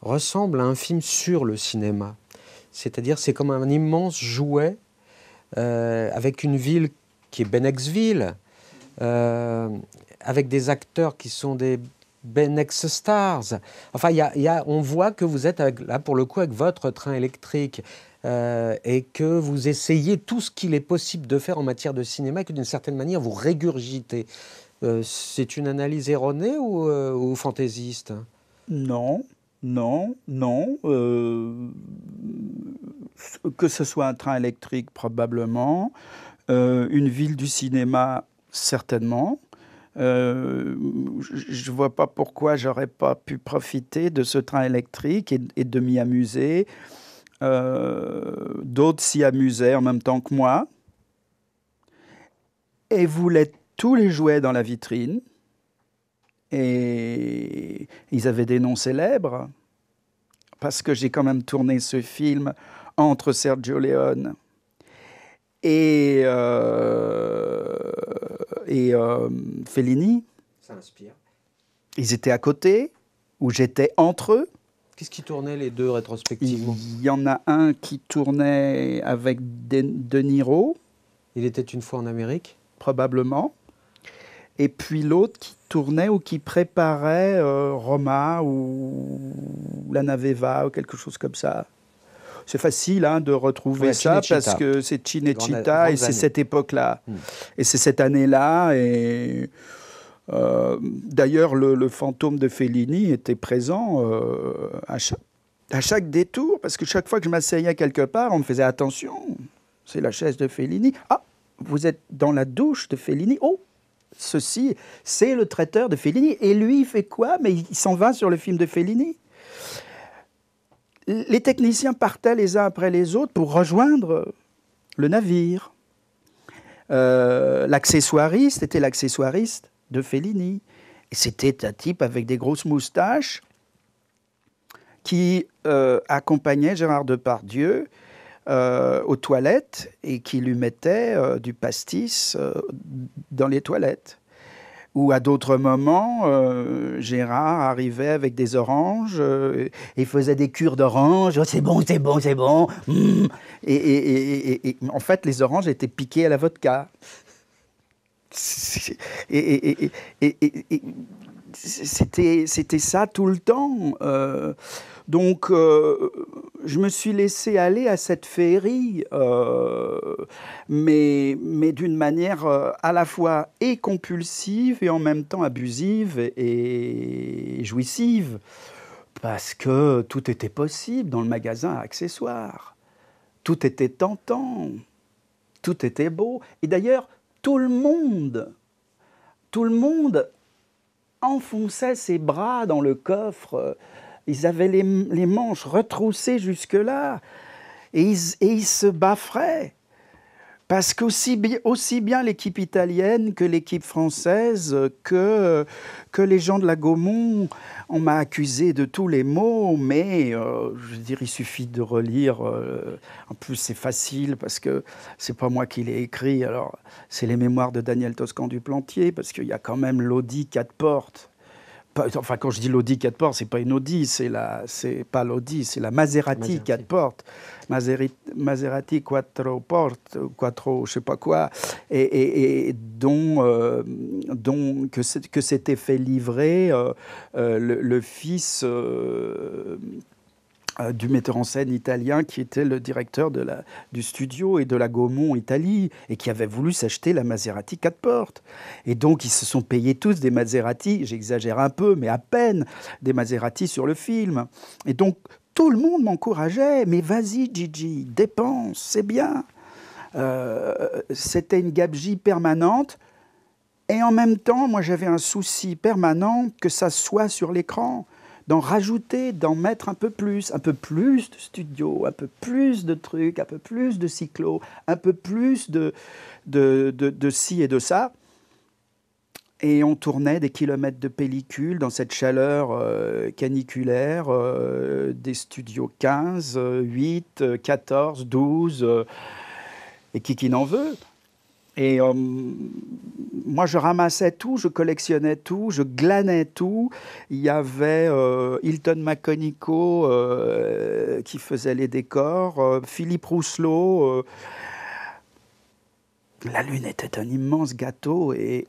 ressemble à un film sur le cinéma. C'est-à-dire, c'est comme un immense jouet euh, avec une ville qui est Benexville, euh, avec des acteurs qui sont des ben X Stars. Enfin, y a, on voit que vous êtes là pour le coup avec votre train électrique euh, et que vous essayez tout ce qu'il est possible de faire en matière de cinéma et que d'une certaine manière vous régurgitez. Euh, c'est une analyse erronée ou, euh, ou fantaisiste? Non, non, non. que ce soit un train électrique, probablement. une ville du cinéma, certainement. Euh, je ne vois pas pourquoi j'aurais pas pu profiter de ce train électrique et, de m'y amuser. Euh, d'autres s'y amusaient en même temps que moi et voulaient tous les jouets dans la vitrine. Et ils avaient des noms célèbres parce que j'ai quand même tourné ce film entre Sergio Leone et, et Fellini. Ça inspire. Ils étaient à côté, ou j'étais entre eux. Qu'est-ce qui tournait les deux rétrospectivement? Il y en a un qui tournait avec De Niro. Il était une fois en Amérique? Probablement. Et puis l'autre qui tournait ou qui préparait euh, Roma ou La Naveva ou quelque chose comme ça. C'est facile hein, de retrouver ça parce que c'est Cinecittà et c'est cette époque-là. Hmm. Et c'est cette année-là. Et euh, d'ailleurs, le, fantôme de Fellini était présent euh, à, chaque, détour, parce que chaque fois que je m'asseyais quelque part, on me faisait attention, c'est la chaise de Fellini. Ah, vous êtes dans la douche de Fellini. Oh, ceci, c'est le traiteur de Fellini. Et lui, il fait quoi? Mais il s'en va sur le film de Fellini? Les techniciens partaient les uns après les autres pour rejoindre le navire. Euh, l'accessoiriste était l'accessoiriste de Fellini. C'était un type avec des grosses moustaches qui euh, accompagnait Gérard Depardieu euh, aux toilettes et qui lui mettait du pastis dans les toilettes. Ou à d'autres moments, Gérard arrivait avec des oranges et faisait des cures d'oranges. Oh, c'est bon, c'est bon, c'est bon. Mmh. et, en fait, les oranges étaient piquées à la vodka et, c'était, c'était ça tout le temps. Euh, donc, euh, je me suis laissé aller à cette féerie, euh, mais, d'une manière à la fois et compulsive et en même temps abusive et, jouissive, parce que tout était possible dans le magasin accessoires. Tout était tentant, tout était beau. Et d'ailleurs, tout le monde, tout le monde enfonçait ses bras dans le coffre. Ils avaient les, manches retroussées jusque-là. Et ils, et ils se bafferaient. Parce qu'aussi aussi bien l'équipe italienne que l'équipe française, que, que les gens de la Gaumont, on m'a accusé de tous les mots, mais euh, je veux dire, il suffit de relire. Euh, en plus, c'est facile parce que c'est pas moi qui l'ai écrit. Alors, c'est les mémoires de Daniel Toscan du Plantier, parce qu'il y a quand même l'Audi quatre portes enfin, quand je dis l'Audi 4 portes, c'est pas une Audi, c'est la, c'est pas l'Audi, c'est la Maserati, 4 portes. Maserati, Maserati quattro portes, quattro, je sais pas quoi, et, dont, euh, dont que, s'était fait livrer euh, euh, le, fils euh, du metteur en scène italien qui était le directeur du studio et de la Gaumont Italie et qui avait voulu s'acheter la Maserati 4 portes. Et donc ils se sont payés tous des Maserati, j'exagère un peu, mais à peine, des Maserati sur le film. Et donc tout le monde m'encourageait, mais vas-y Gigi, dépense, c'est bien. Euh, c'était une gabegie permanente. Et en même temps, moi j'avais un souci permanent que ça soit sur l'écran d'en rajouter, d'en mettre un peu plus, un peu plus de studio, un peu plus de trucs, un peu plus de cyclo, un peu plus de, de, de, ci et de ça. Et on tournait des kilomètres de pellicule dans cette chaleur euh, caniculaire euh, des studios 15, 8, 14, 12, et qui, qui n'en veut et euh, moi, je ramassais tout, je collectionnais tout, je glanais tout. Il y avait euh, Hilton McConico euh, qui faisait les décors, Philippe Rousselot. la Lune était un immense gâteau et,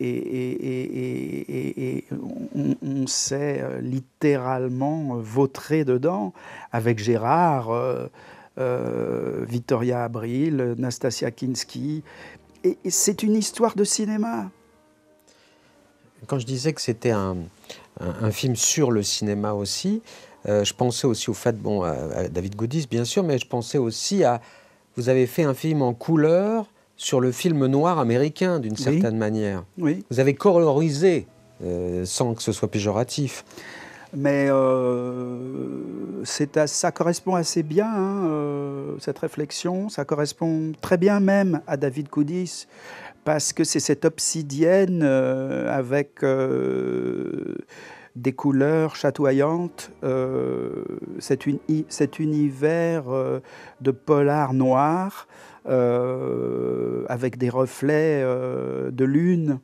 on, on s'est littéralement vautré dedans avec Gérard. Victoria Abril, Nastasia Kinski, et c'est une histoire de cinéma. Quand je disais que c'était un, film sur le cinéma aussi, euh, je pensais aussi au fait, bon, à, David Godis bien sûr, mais je pensais aussi à, vous avez fait un film en couleur sur le film noir américain d'une certaine manière. Oui. Vous avez colorisé euh, sans que ce soit péjoratif. Mais euh, ça correspond assez bien, hein, euh, cette réflexion. Ça correspond très bien même à David Koudis, parce que c'est cette obsidienne euh, avec des couleurs chatoyantes, euh, cet, univers euh, de polar noir euh, avec des reflets de lune.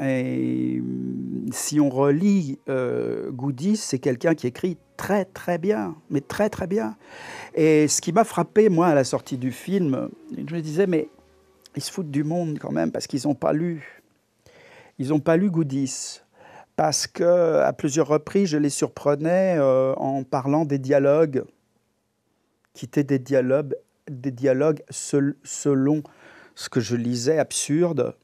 Et si on relit Goudis, c'est quelqu'un qui écrit très très bien, mais très très bien. Et ce qui m'a frappé, moi, à la sortie du film, je me disais, mais ils se foutent du monde quand même parce qu'ils n'ont pas lu. Ils n'ont pas lu Goudis parce que à plusieurs reprises, je les surprenais euh, en parlant des dialogues qui étaient des dialogues, des dialogues selon ce que je lisais absurde.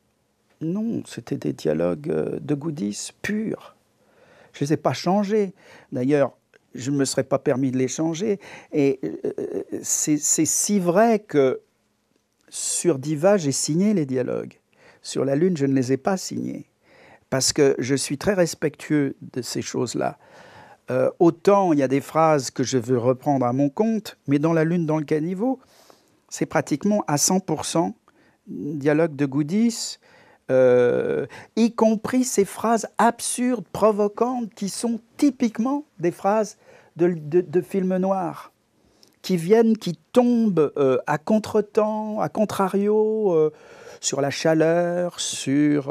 Non, c'était des dialogues euh, de goodies purs. Je ne les ai pas changés. D'ailleurs, je ne me serais pas permis de les changer. Et euh, c'est si vrai que sur Diva, j'ai signé les dialogues. Sur la Lune, je ne les ai pas signés parce que je suis très respectueux de ces choses-là. Euh, autant il y a des phrases que je veux reprendre à mon compte, mais dans La Lune dans le caniveau, c'est pratiquement à 100% dialogue de Goudis, euh, y compris ces phrases absurdes, provocantes, qui sont typiquement des phrases de, de, films noirs, qui viennent, qui tombent euh, à contretemps, à contrario, sur la chaleur, sur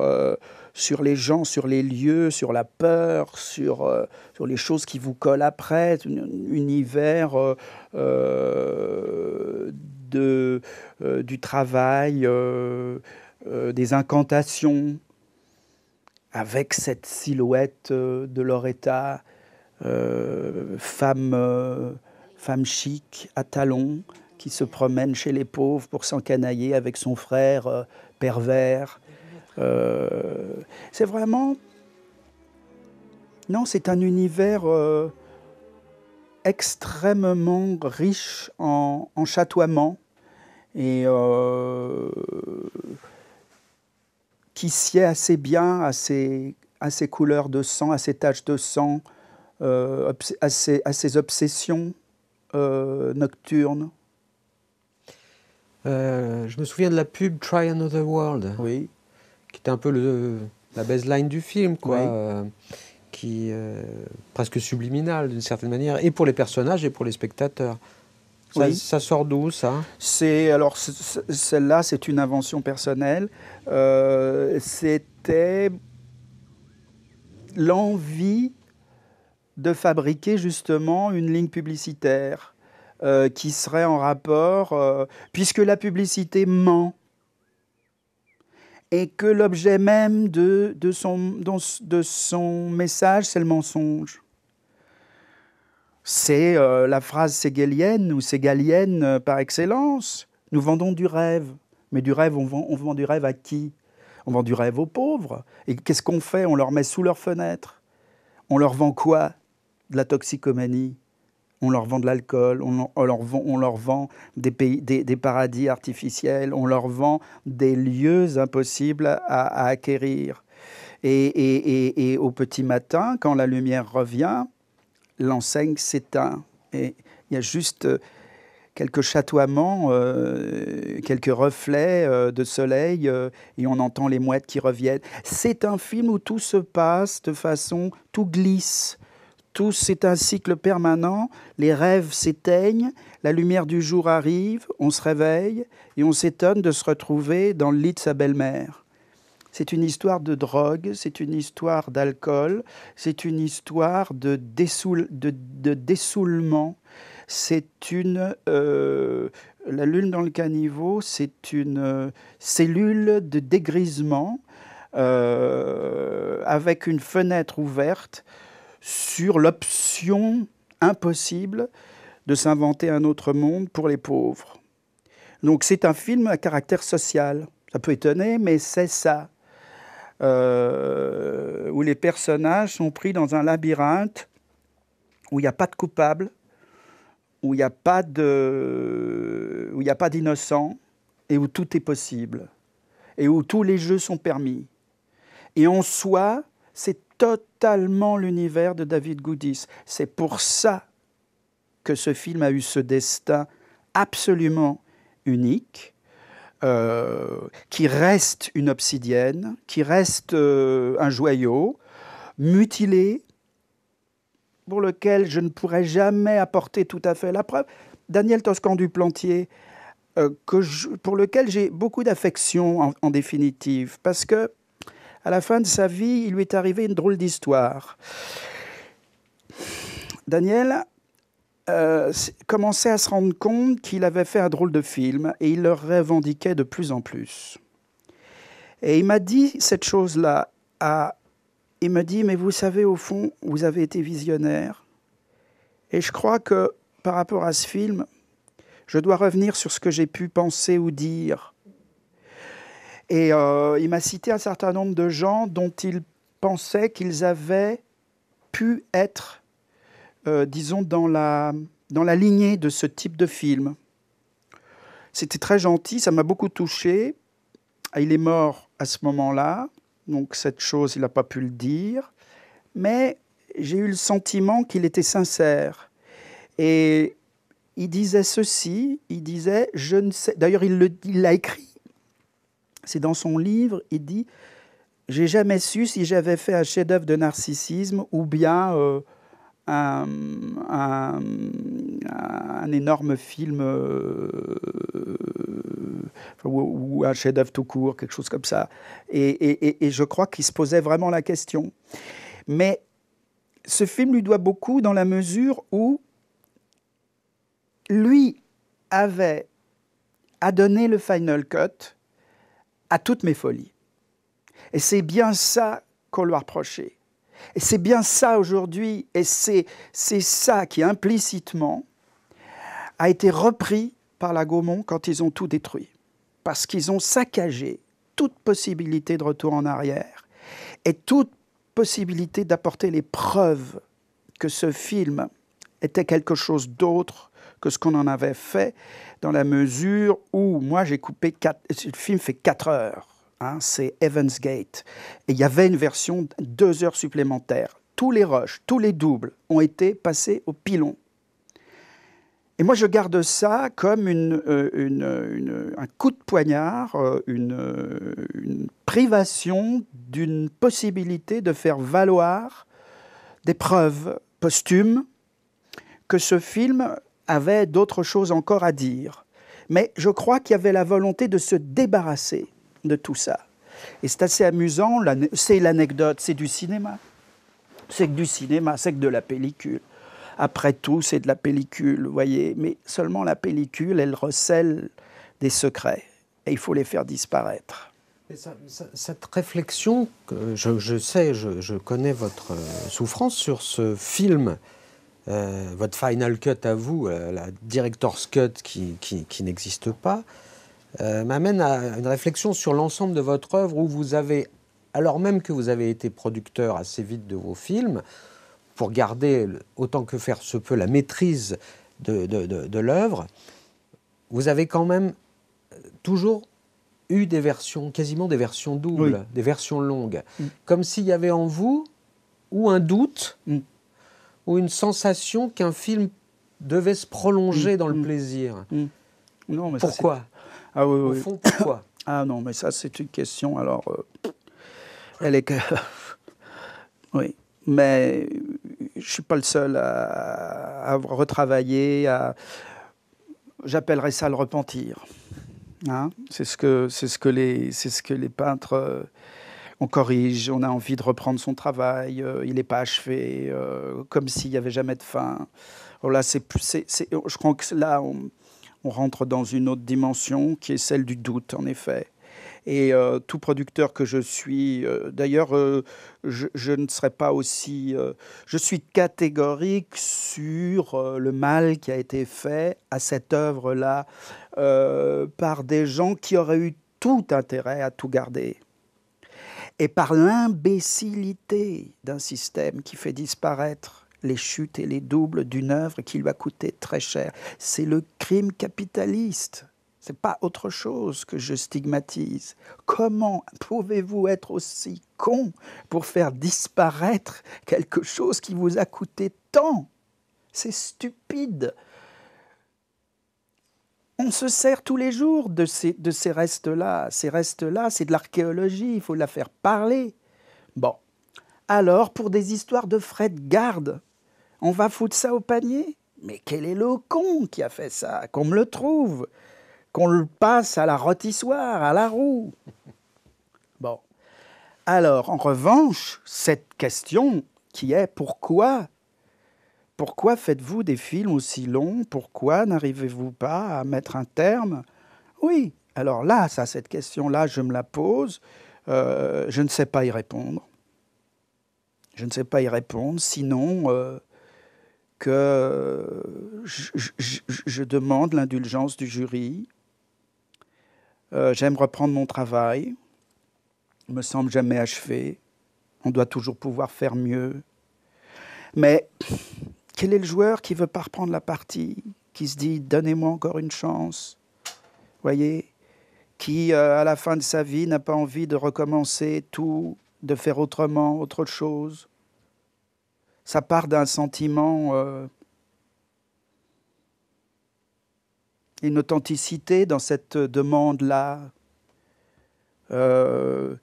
sur les gens, sur les lieux, sur la peur, sur, euh, sur les choses qui vous collent après, un univers euh, euh, de, du travail, des incantations, avec cette silhouette de Loretta, femme, femme chic à talons, qui se promène chez les pauvres pour s'encanailler avec son frère pervers. Euh, c'est vraiment... Non, c'est un univers euh, extrêmement riche en, en et euh, qui sied assez bien à ces, à ces couleurs de sang, à ces taches de sang, à, ces, à, ces, obsessions nocturnes. je me souviens de la pub Try Another World. Oui qui était un peu le, la baseline du film, quoi. Euh, qui euh, presque subliminal d'une certaine manière, et pour les personnages et pour les spectateurs. Ça, oui. ça sort d'où ça? C'est alors celle-là, c'est une invention personnelle. Euh, C'était l'envie de fabriquer justement une ligne publicitaire euh, qui serait en rapport, euh, puisque la publicité ment et que l'objet même de, de, son, de son message, c'est le mensonge. C'est euh, la phrase ségalienne ou ségalienne euh, par excellence. Nous vendons du rêve. Mais du rêve, on vend, on vend du rêve à qui? On vend du rêve aux pauvres. Et qu'est-ce qu'on fait? On leur met sous leurs fenêtres. On leur vend quoi? De la toxicomanie on leur vend de l'alcool, on, leur vend, on leur vend des, pays, des, paradis artificiels, on leur vend des lieux impossibles à, acquérir. Et, au petit matin, quand la lumière revient, l'enseigne s'éteint. Et il y a juste euh, quelques chatoiements, euh, quelques reflets euh, de soleil, et on entend les mouettes qui reviennent. C'est un film où tout se passe de façon, tout glisse tout, c'est un cycle permanent. Les rêves s'éteignent, la lumière du jour arrive, on se réveille et on s'étonne de se retrouver dans le lit de sa belle-mère. C'est une histoire de drogue, c'est une histoire d'alcool, c'est une histoire de, de, dessoulement, c'est une... Euh, la lune dans le caniveau, c'est une euh, cellule de dégrisement euh, avec une fenêtre ouverte sur l'option impossible de s'inventer un autre monde pour les pauvres. Donc c'est un film à caractère social. Ça peut étonner, mais c'est ça. Euh, où les personnages sont pris dans un labyrinthe où il n'y a pas de coupable, où il n'y a pas de, d'innocent et où tout est possible et où tous les jeux sont permis. Et en soi, c'est totalement l'univers de David Goudis. C'est pour ça que ce film a eu ce destin absolument unique, euh, qui reste une obsidienne, qui reste euh, un joyau, mutilé, pour lequel je ne pourrais jamais apporter tout à fait la preuve. Daniel Toscan du Plantier, euh, pour lequel j'ai beaucoup d'affection en, définitive, parce que à la fin de sa vie, il lui est arrivé une drôle d'histoire. Daniel euh, à se rendre compte qu'il avait fait un drôle de film et il le revendiquait de plus en plus. Et il m'a dit cette chose-là. À, il me dit, mais vous savez, au fond, vous avez été visionnaire. Et je crois que par rapport à ce film, je dois revenir sur ce que j'ai pu penser ou dire. Et euh, il m'a cité un certain nombre de gens dont il pensait qu'ils avaient pu être, euh, disons, dans la, dans la lignée de ce type de film. C'était très gentil, ça m'a beaucoup touché. Ah, il est mort à ce moment-là, donc cette chose, il n'a pas pu le dire. Mais j'ai eu le sentiment qu'il était sincère. Et il disait ceci, il disait, je ne sais, d'ailleurs il l'a écrit, c'est dans son livre, il dit, j'ai jamais su si j'avais fait un chef-d'œuvre de narcissisme ou bien euh, un, énorme film euh, ou, un chef-d'œuvre tout court, quelque chose comme ça. Et, et je crois qu'il se posait vraiment la question. Mais ce film lui doit beaucoup dans la mesure où lui avait à donner le final cut à toutes mes folies. Et c'est bien ça qu'on lui a reproché. Et c'est bien ça aujourd'hui, et c'est, ça qui implicitement a été repris par la Gaumont quand ils ont tout détruit. Parce qu'ils ont saccagé toute possibilité de retour en arrière et toute possibilité d'apporter les preuves que ce film était quelque chose d'autre que ce qu'on en avait fait, dans la mesure où moi j'ai coupé quatre, le film fait 4 heures, hein, c'est Evans Gate, et il y avait une version 2 heures supplémentaires. Tous les rushs, tous les doubles ont été passés au pilon. Et moi, je garde ça comme euh, un coup de poignard, euh, une, une privation d'une possibilité de faire valoir des preuves posthumes que ce film avait d'autres choses encore à dire. Mais je crois qu'il y avait la volonté de se débarrasser de tout ça. Et c'est assez amusant, c'est l'anecdote, c'est du cinéma. C'est que du cinéma, c'est que de la pellicule. Après tout, c'est de la pellicule, vous voyez. Mais seulement la pellicule, elle recèle des secrets. Et il faut les faire disparaître. cette réflexion, je, je sais, je, connais votre euh, souffrance sur ce film euh, votre final cut à vous, euh, la director's cut qui, n'existe pas, euh, m'amène à une réflexion sur l'ensemble de votre œuvre où vous avez, alors même que vous avez été producteur assez vite de vos films, pour garder autant que faire se peut la maîtrise de, de, de, l'œuvre, vous avez quand même toujours eu des versions, quasiment des versions doubles, des versions longues, mm. comme s'il y avait en vous ou un doute. Mm ou une sensation qu'un film devait se prolonger mm, dans le plaisir. Non, mais Pourquoi? Ah oui, Au fond, pourquoi Ah non, mais ça, c'est une question. Alors, euh, elle est que. oui, mais je suis pas le seul à, retravailler. À... J'appellerais ça le repentir. Hein c'est ce que c'est ce que les c'est ce que les peintres euh, on corrige, on a envie de reprendre son travail, euh, il n'est pas achevé, euh, comme s'il n'y avait jamais de fin. Là, c'est, je crois que là, on, rentre dans une autre dimension qui est celle du doute, en effet. Et euh, tout producteur que je suis, d'ailleurs, je, je, ne serais pas aussi... je suis catégorique sur le mal qui a été fait à cette œuvre-là par des gens qui auraient eu tout intérêt à tout garder et par l'imbécilité d'un système qui fait disparaître les chutes et les doubles d'une œuvre qui lui a coûté très cher. C'est le crime capitaliste. C'est pas autre chose que je stigmatise. Comment pouvez-vous être aussi con pour faire disparaître quelque chose qui vous a coûté tant? C'est stupide on se sert tous les jours de ces, de ces restes-là. Ces restes-là, c'est de l'archéologie, il faut la faire parler. Bon. Alors, pour des histoires de frais de garde, On va foutre ça au panier. Mais quel est le con qui a fait ça? Qu'on me le trouve. Qu'on le passe à la rôtissoire, à la roue. Bon. Alors, en revanche, cette question qui est pourquoi? Pourquoi faites-vous des films aussi longs? Pourquoi n'arrivez-vous pas à mettre un terme? Oui, alors là, ça, cette question-là, je me la pose. Euh, je ne sais pas y répondre. Je ne sais pas y répondre, sinon euh, que je, demande l'indulgence du jury. Euh, j'aime reprendre mon travail. Il me semble jamais achevé. On doit toujours pouvoir faire mieux. Mais quel est le joueur qui veut pas reprendre la partie, qui se dit donnez-moi encore une chance, voyez, qui euh, à la fin de sa vie n'a pas envie de recommencer tout, de faire autrement, autre chose? Ça part d'un sentiment, euh, une authenticité dans cette demande-là. Euh,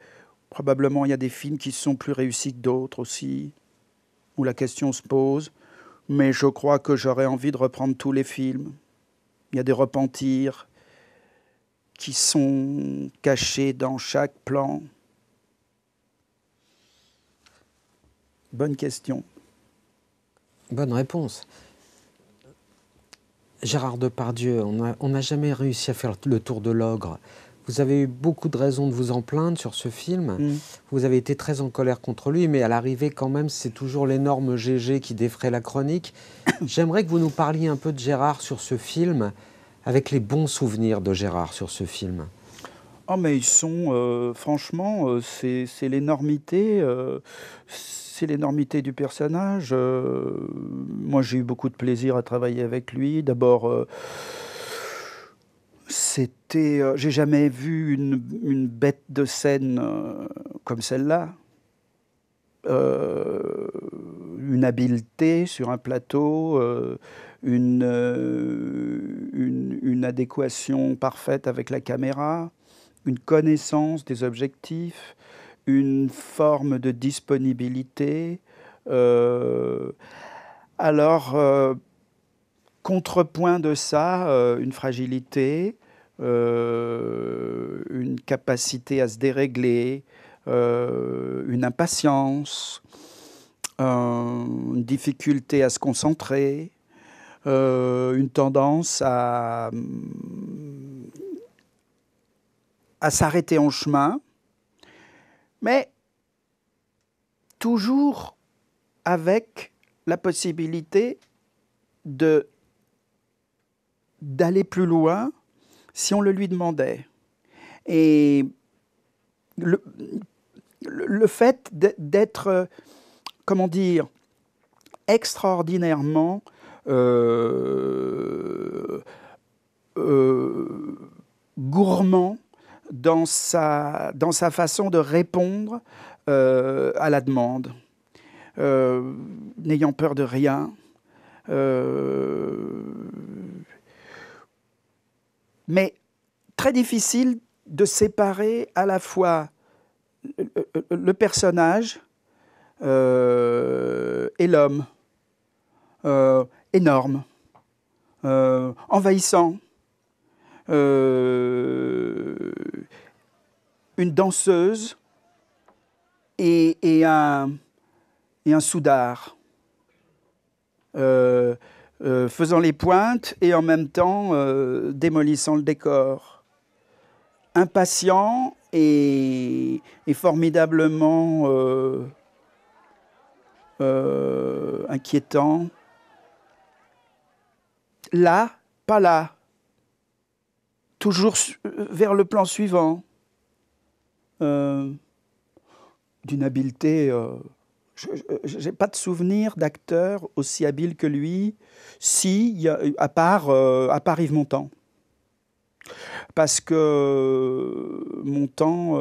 probablement, il y a des films qui sont plus réussis que d'autres aussi, où la question se pose. Mais je crois que j'aurais envie de reprendre tous les films. Il y a des repentirs qui sont cachés dans chaque plan. Bonne question. Bonne réponse. Gérard Depardieu, on n'a jamais réussi à faire le tour de l'ogre. Vous avez eu beaucoup de raisons de vous en plaindre sur ce film. Mm. Vous avez été très en colère contre lui, mais à l'arrivée, quand même, c'est toujours l'énorme GG qui défraie la chronique. J'aimerais que vous nous parliez un peu de Gérard sur ce film, avec les bons souvenirs de Gérard sur ce film. Oh, mais ils sont, euh, franchement, euh, c'est l'énormité. Euh, c'est l'énormité du personnage. moi, j'ai eu beaucoup de plaisir à travailler avec lui. D'abord c'était, euh, j'ai jamais vu une, bête de scène euh, comme celle-là. Euh, une habileté sur un plateau, une, adéquation parfaite avec la caméra, une connaissance des objectifs, une forme de disponibilité. alors, contrepoint de ça, une fragilité, euh, une capacité à se dérégler, euh, une impatience, une difficulté à se concentrer, euh, une tendance à s'arrêter en chemin, mais toujours avec la possibilité de d'aller plus loin si on le lui demandait. Et le, fait d'être, comment dire, extraordinairement euh, euh, gourmand dans sa, dans sa façon de répondre euh, à la demande, n'ayant peur de rien, mais très difficile de séparer à la fois le, personnage euh, et l'homme. Euh, énorme, euh, envahissant, une danseuse et, un, soudard. Euh, faisant les pointes et en même temps euh, démolissant le décor. Impatient et, formidablement euh, inquiétant. Là, pas là. Toujours vers le plan suivant. D'une habileté je n'ai pas de souvenir d'acteur aussi habile que lui, si, à, part, euh, à part Yves Montand. Parce que euh, Montand,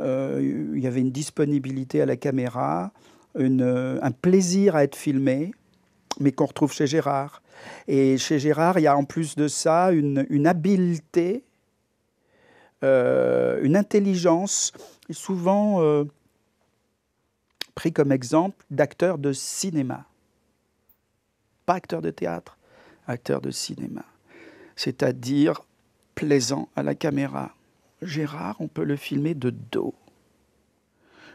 euh, il y avait une disponibilité à la caméra, un plaisir à être filmé, mais qu'on retrouve chez Gérard. Et chez Gérard, il y a en plus de ça une habileté, une intelligence, souvent pris comme exemple d'acteurs de cinéma. pas acteur de théâtre, acteur de cinéma. C'est-à-dire plaisant à la caméra. Gérard, on peut le filmer de dos.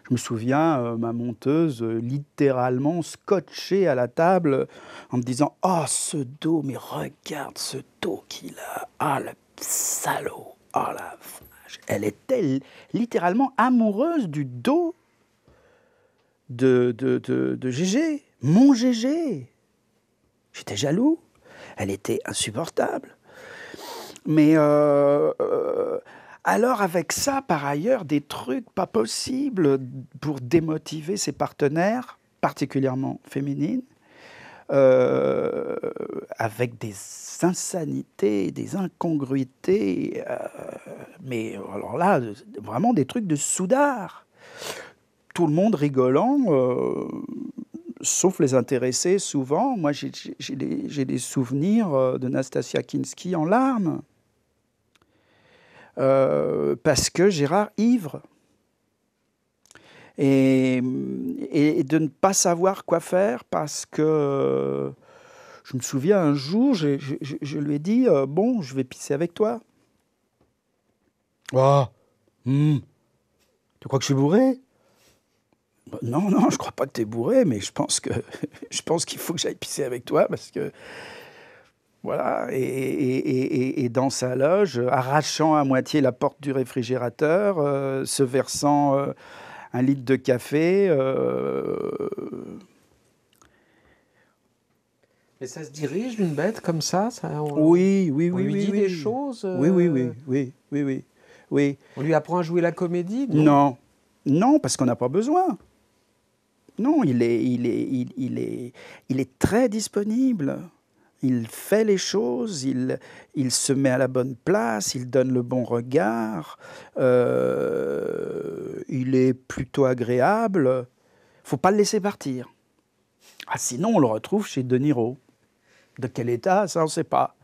Je me souviens, euh, ma monteuse, euh, littéralement scotchée à la table en me disant Oh, ce dos, mais regarde ce dos qu'il a. Ah, le salaud. Oh la vache. Elle était littéralement amoureuse du dos de, de, de, Gégé, mon Gégé. J'étais jaloux. Elle était insupportable. Mais euh, euh, alors avec ça, par ailleurs, des trucs pas possibles pour démotiver ses partenaires, particulièrement féminines, euh, avec des insanités, des incongruités, mais alors là, vraiment des trucs de soudard. Tout le monde rigolant, sauf les intéressés souvent. Moi, j'ai des, des, souvenirs de Nastasia Kinski en larmes. Euh, parce que Gérard ivre. Et, et, de ne pas savoir quoi faire parce que je me souviens un jour, je, je, lui ai dit euh, Bon, je vais pisser avec toi. Ah, hmm. tu crois que je suis bourré? Bah, Non, non, je crois pas que tu es bourré, mais je pense que je pense qu'il faut que j'aille pisser avec toi parce que voilà, et, dans sa loge, arrachant à moitié la porte du réfrigérateur, euh, se versant euh, un litre de café. Euh, Mais ça se dirige d'une bête comme ça, ça Oui, oui, oui. On lui oui, dit oui. des choses Oui, oui, oui, oui, oui, oui, oui. On lui apprend à jouer la comédie Non, non, parce qu'on n'a pas besoin. Non, il est, il est, il est, il est très disponible il fait les choses, il, il, se met à la bonne place, il donne le bon regard, euh, il est plutôt agréable. faut pas le laisser partir. Ah, sinon, on le retrouve chez De Niro. De quel état, ça, on ne sait pas.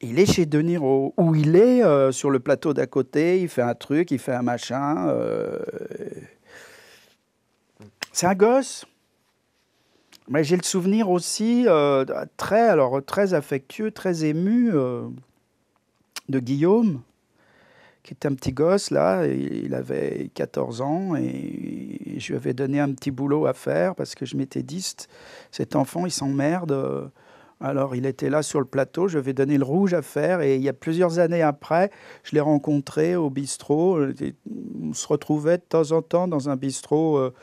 Il est chez De Niro, où il est euh, sur le plateau d'à côté, il fait un truc, il fait un machin. Euh, c'est un gosse. Mais j'ai le souvenir aussi euh, très, alors, très affectueux, très ému euh, de Guillaume, qui était un petit gosse là, il avait 14 ans et je lui avais donné un petit boulot à faire parce que je m'étais dit, cet enfant il s'emmerde. Alors il était là sur le plateau, je lui avais donné le rouge à faire et il y a plusieurs années après, je l'ai rencontré au bistrot. On se retrouvait de temps en temps dans un bistrot euh,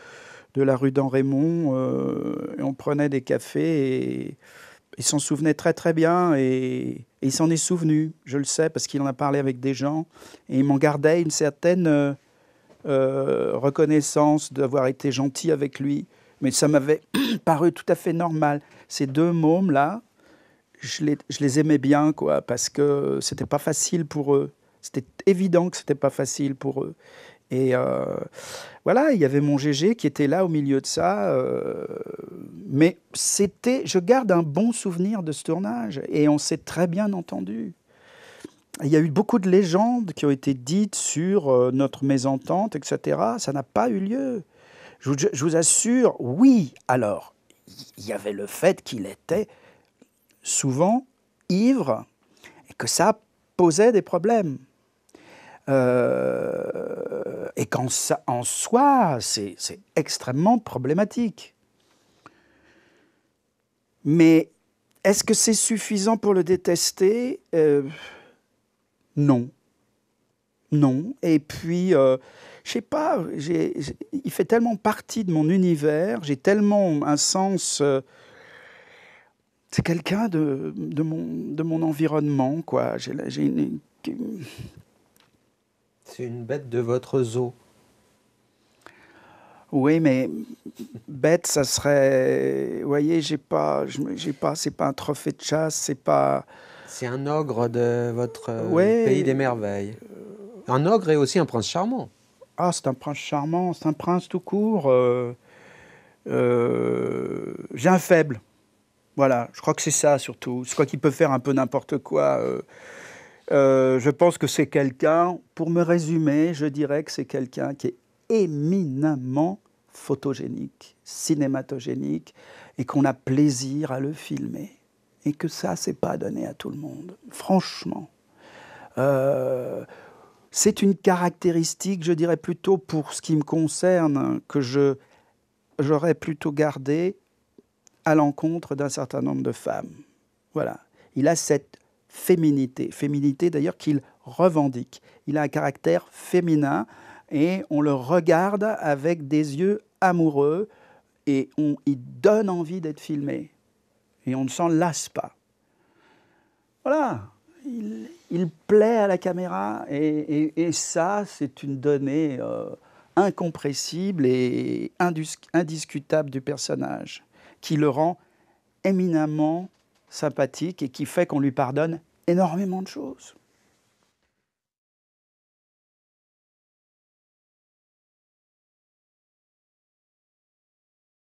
de la rue d'En-Raymond. Euh, on prenait des cafés et il s'en souvenait très très bien et, il s'en est souvenu, je le sais, parce qu'il en a parlé avec des gens et il m'en gardait une certaine euh, euh, reconnaissance d'avoir été gentil avec lui. Mais ça m'avait paru tout à fait normal. Ces deux mômes-là, je les, je les, aimais bien, quoi, parce que c'était pas facile pour eux. C'était évident que c'était pas facile pour eux. Et euh, voilà, il y avait mon GG qui était là au milieu de ça. Euh, mais c'était, je garde un bon souvenir de ce tournage et on s'est très bien entendu. Il y a eu beaucoup de légendes qui ont été dites sur euh, notre mésentente, etc. Ça n'a pas eu lieu. Je vous, je vous, assure, oui, alors, il y avait le fait qu'il était souvent ivre et que ça posait des problèmes. Euh, et qu'en en soi, c'est extrêmement problématique. Mais est-ce que c'est suffisant pour le détester? Euh, Non. Non. Et puis, euh, je sais pas, il fait tellement partie de mon univers, j'ai tellement un sens. Euh, c'est quelqu'un de, de, mon, de mon environnement, quoi. J'ai une, c'est une bête de votre zoo. Oui, mais bête, ça serait. Vous voyez, j'ai pas, j'ai pas, c'est pas un trophée de chasse, c'est pas. C'est un ogre de votre euh, pays des merveilles. Un ogre et aussi un prince charmant. Ah, c'est un prince charmant, c'est un prince tout court. Euh, euh, j'ai un faible. Voilà, je crois que c'est ça surtout. Je crois qu'il peut faire un peu n'importe quoi. Euh, je pense que c'est quelqu'un, pour me résumer, je dirais que c'est quelqu'un qui est éminemment photogénique, cinématogénique, et qu'on a plaisir à le filmer. Et que ça, c'est pas donné à tout le monde, franchement. Euh, c'est une caractéristique, je dirais plutôt pour ce qui me concerne, que j'aurais plutôt gardé à l'encontre d'un certain nombre de femmes. Voilà. Il a cette féminité, féminité d'ailleurs qu'il revendique. Il a un caractère féminin et on le regarde avec des yeux amoureux et on, il donne envie d'être filmé. Et on ne s'en lasse pas. Voilà, il, plaît à la caméra et, ça, c'est une donnée euh, incompressible et indiscutable du personnage qui le rend éminemment sympathique et qui fait qu'on lui pardonne énormément de choses.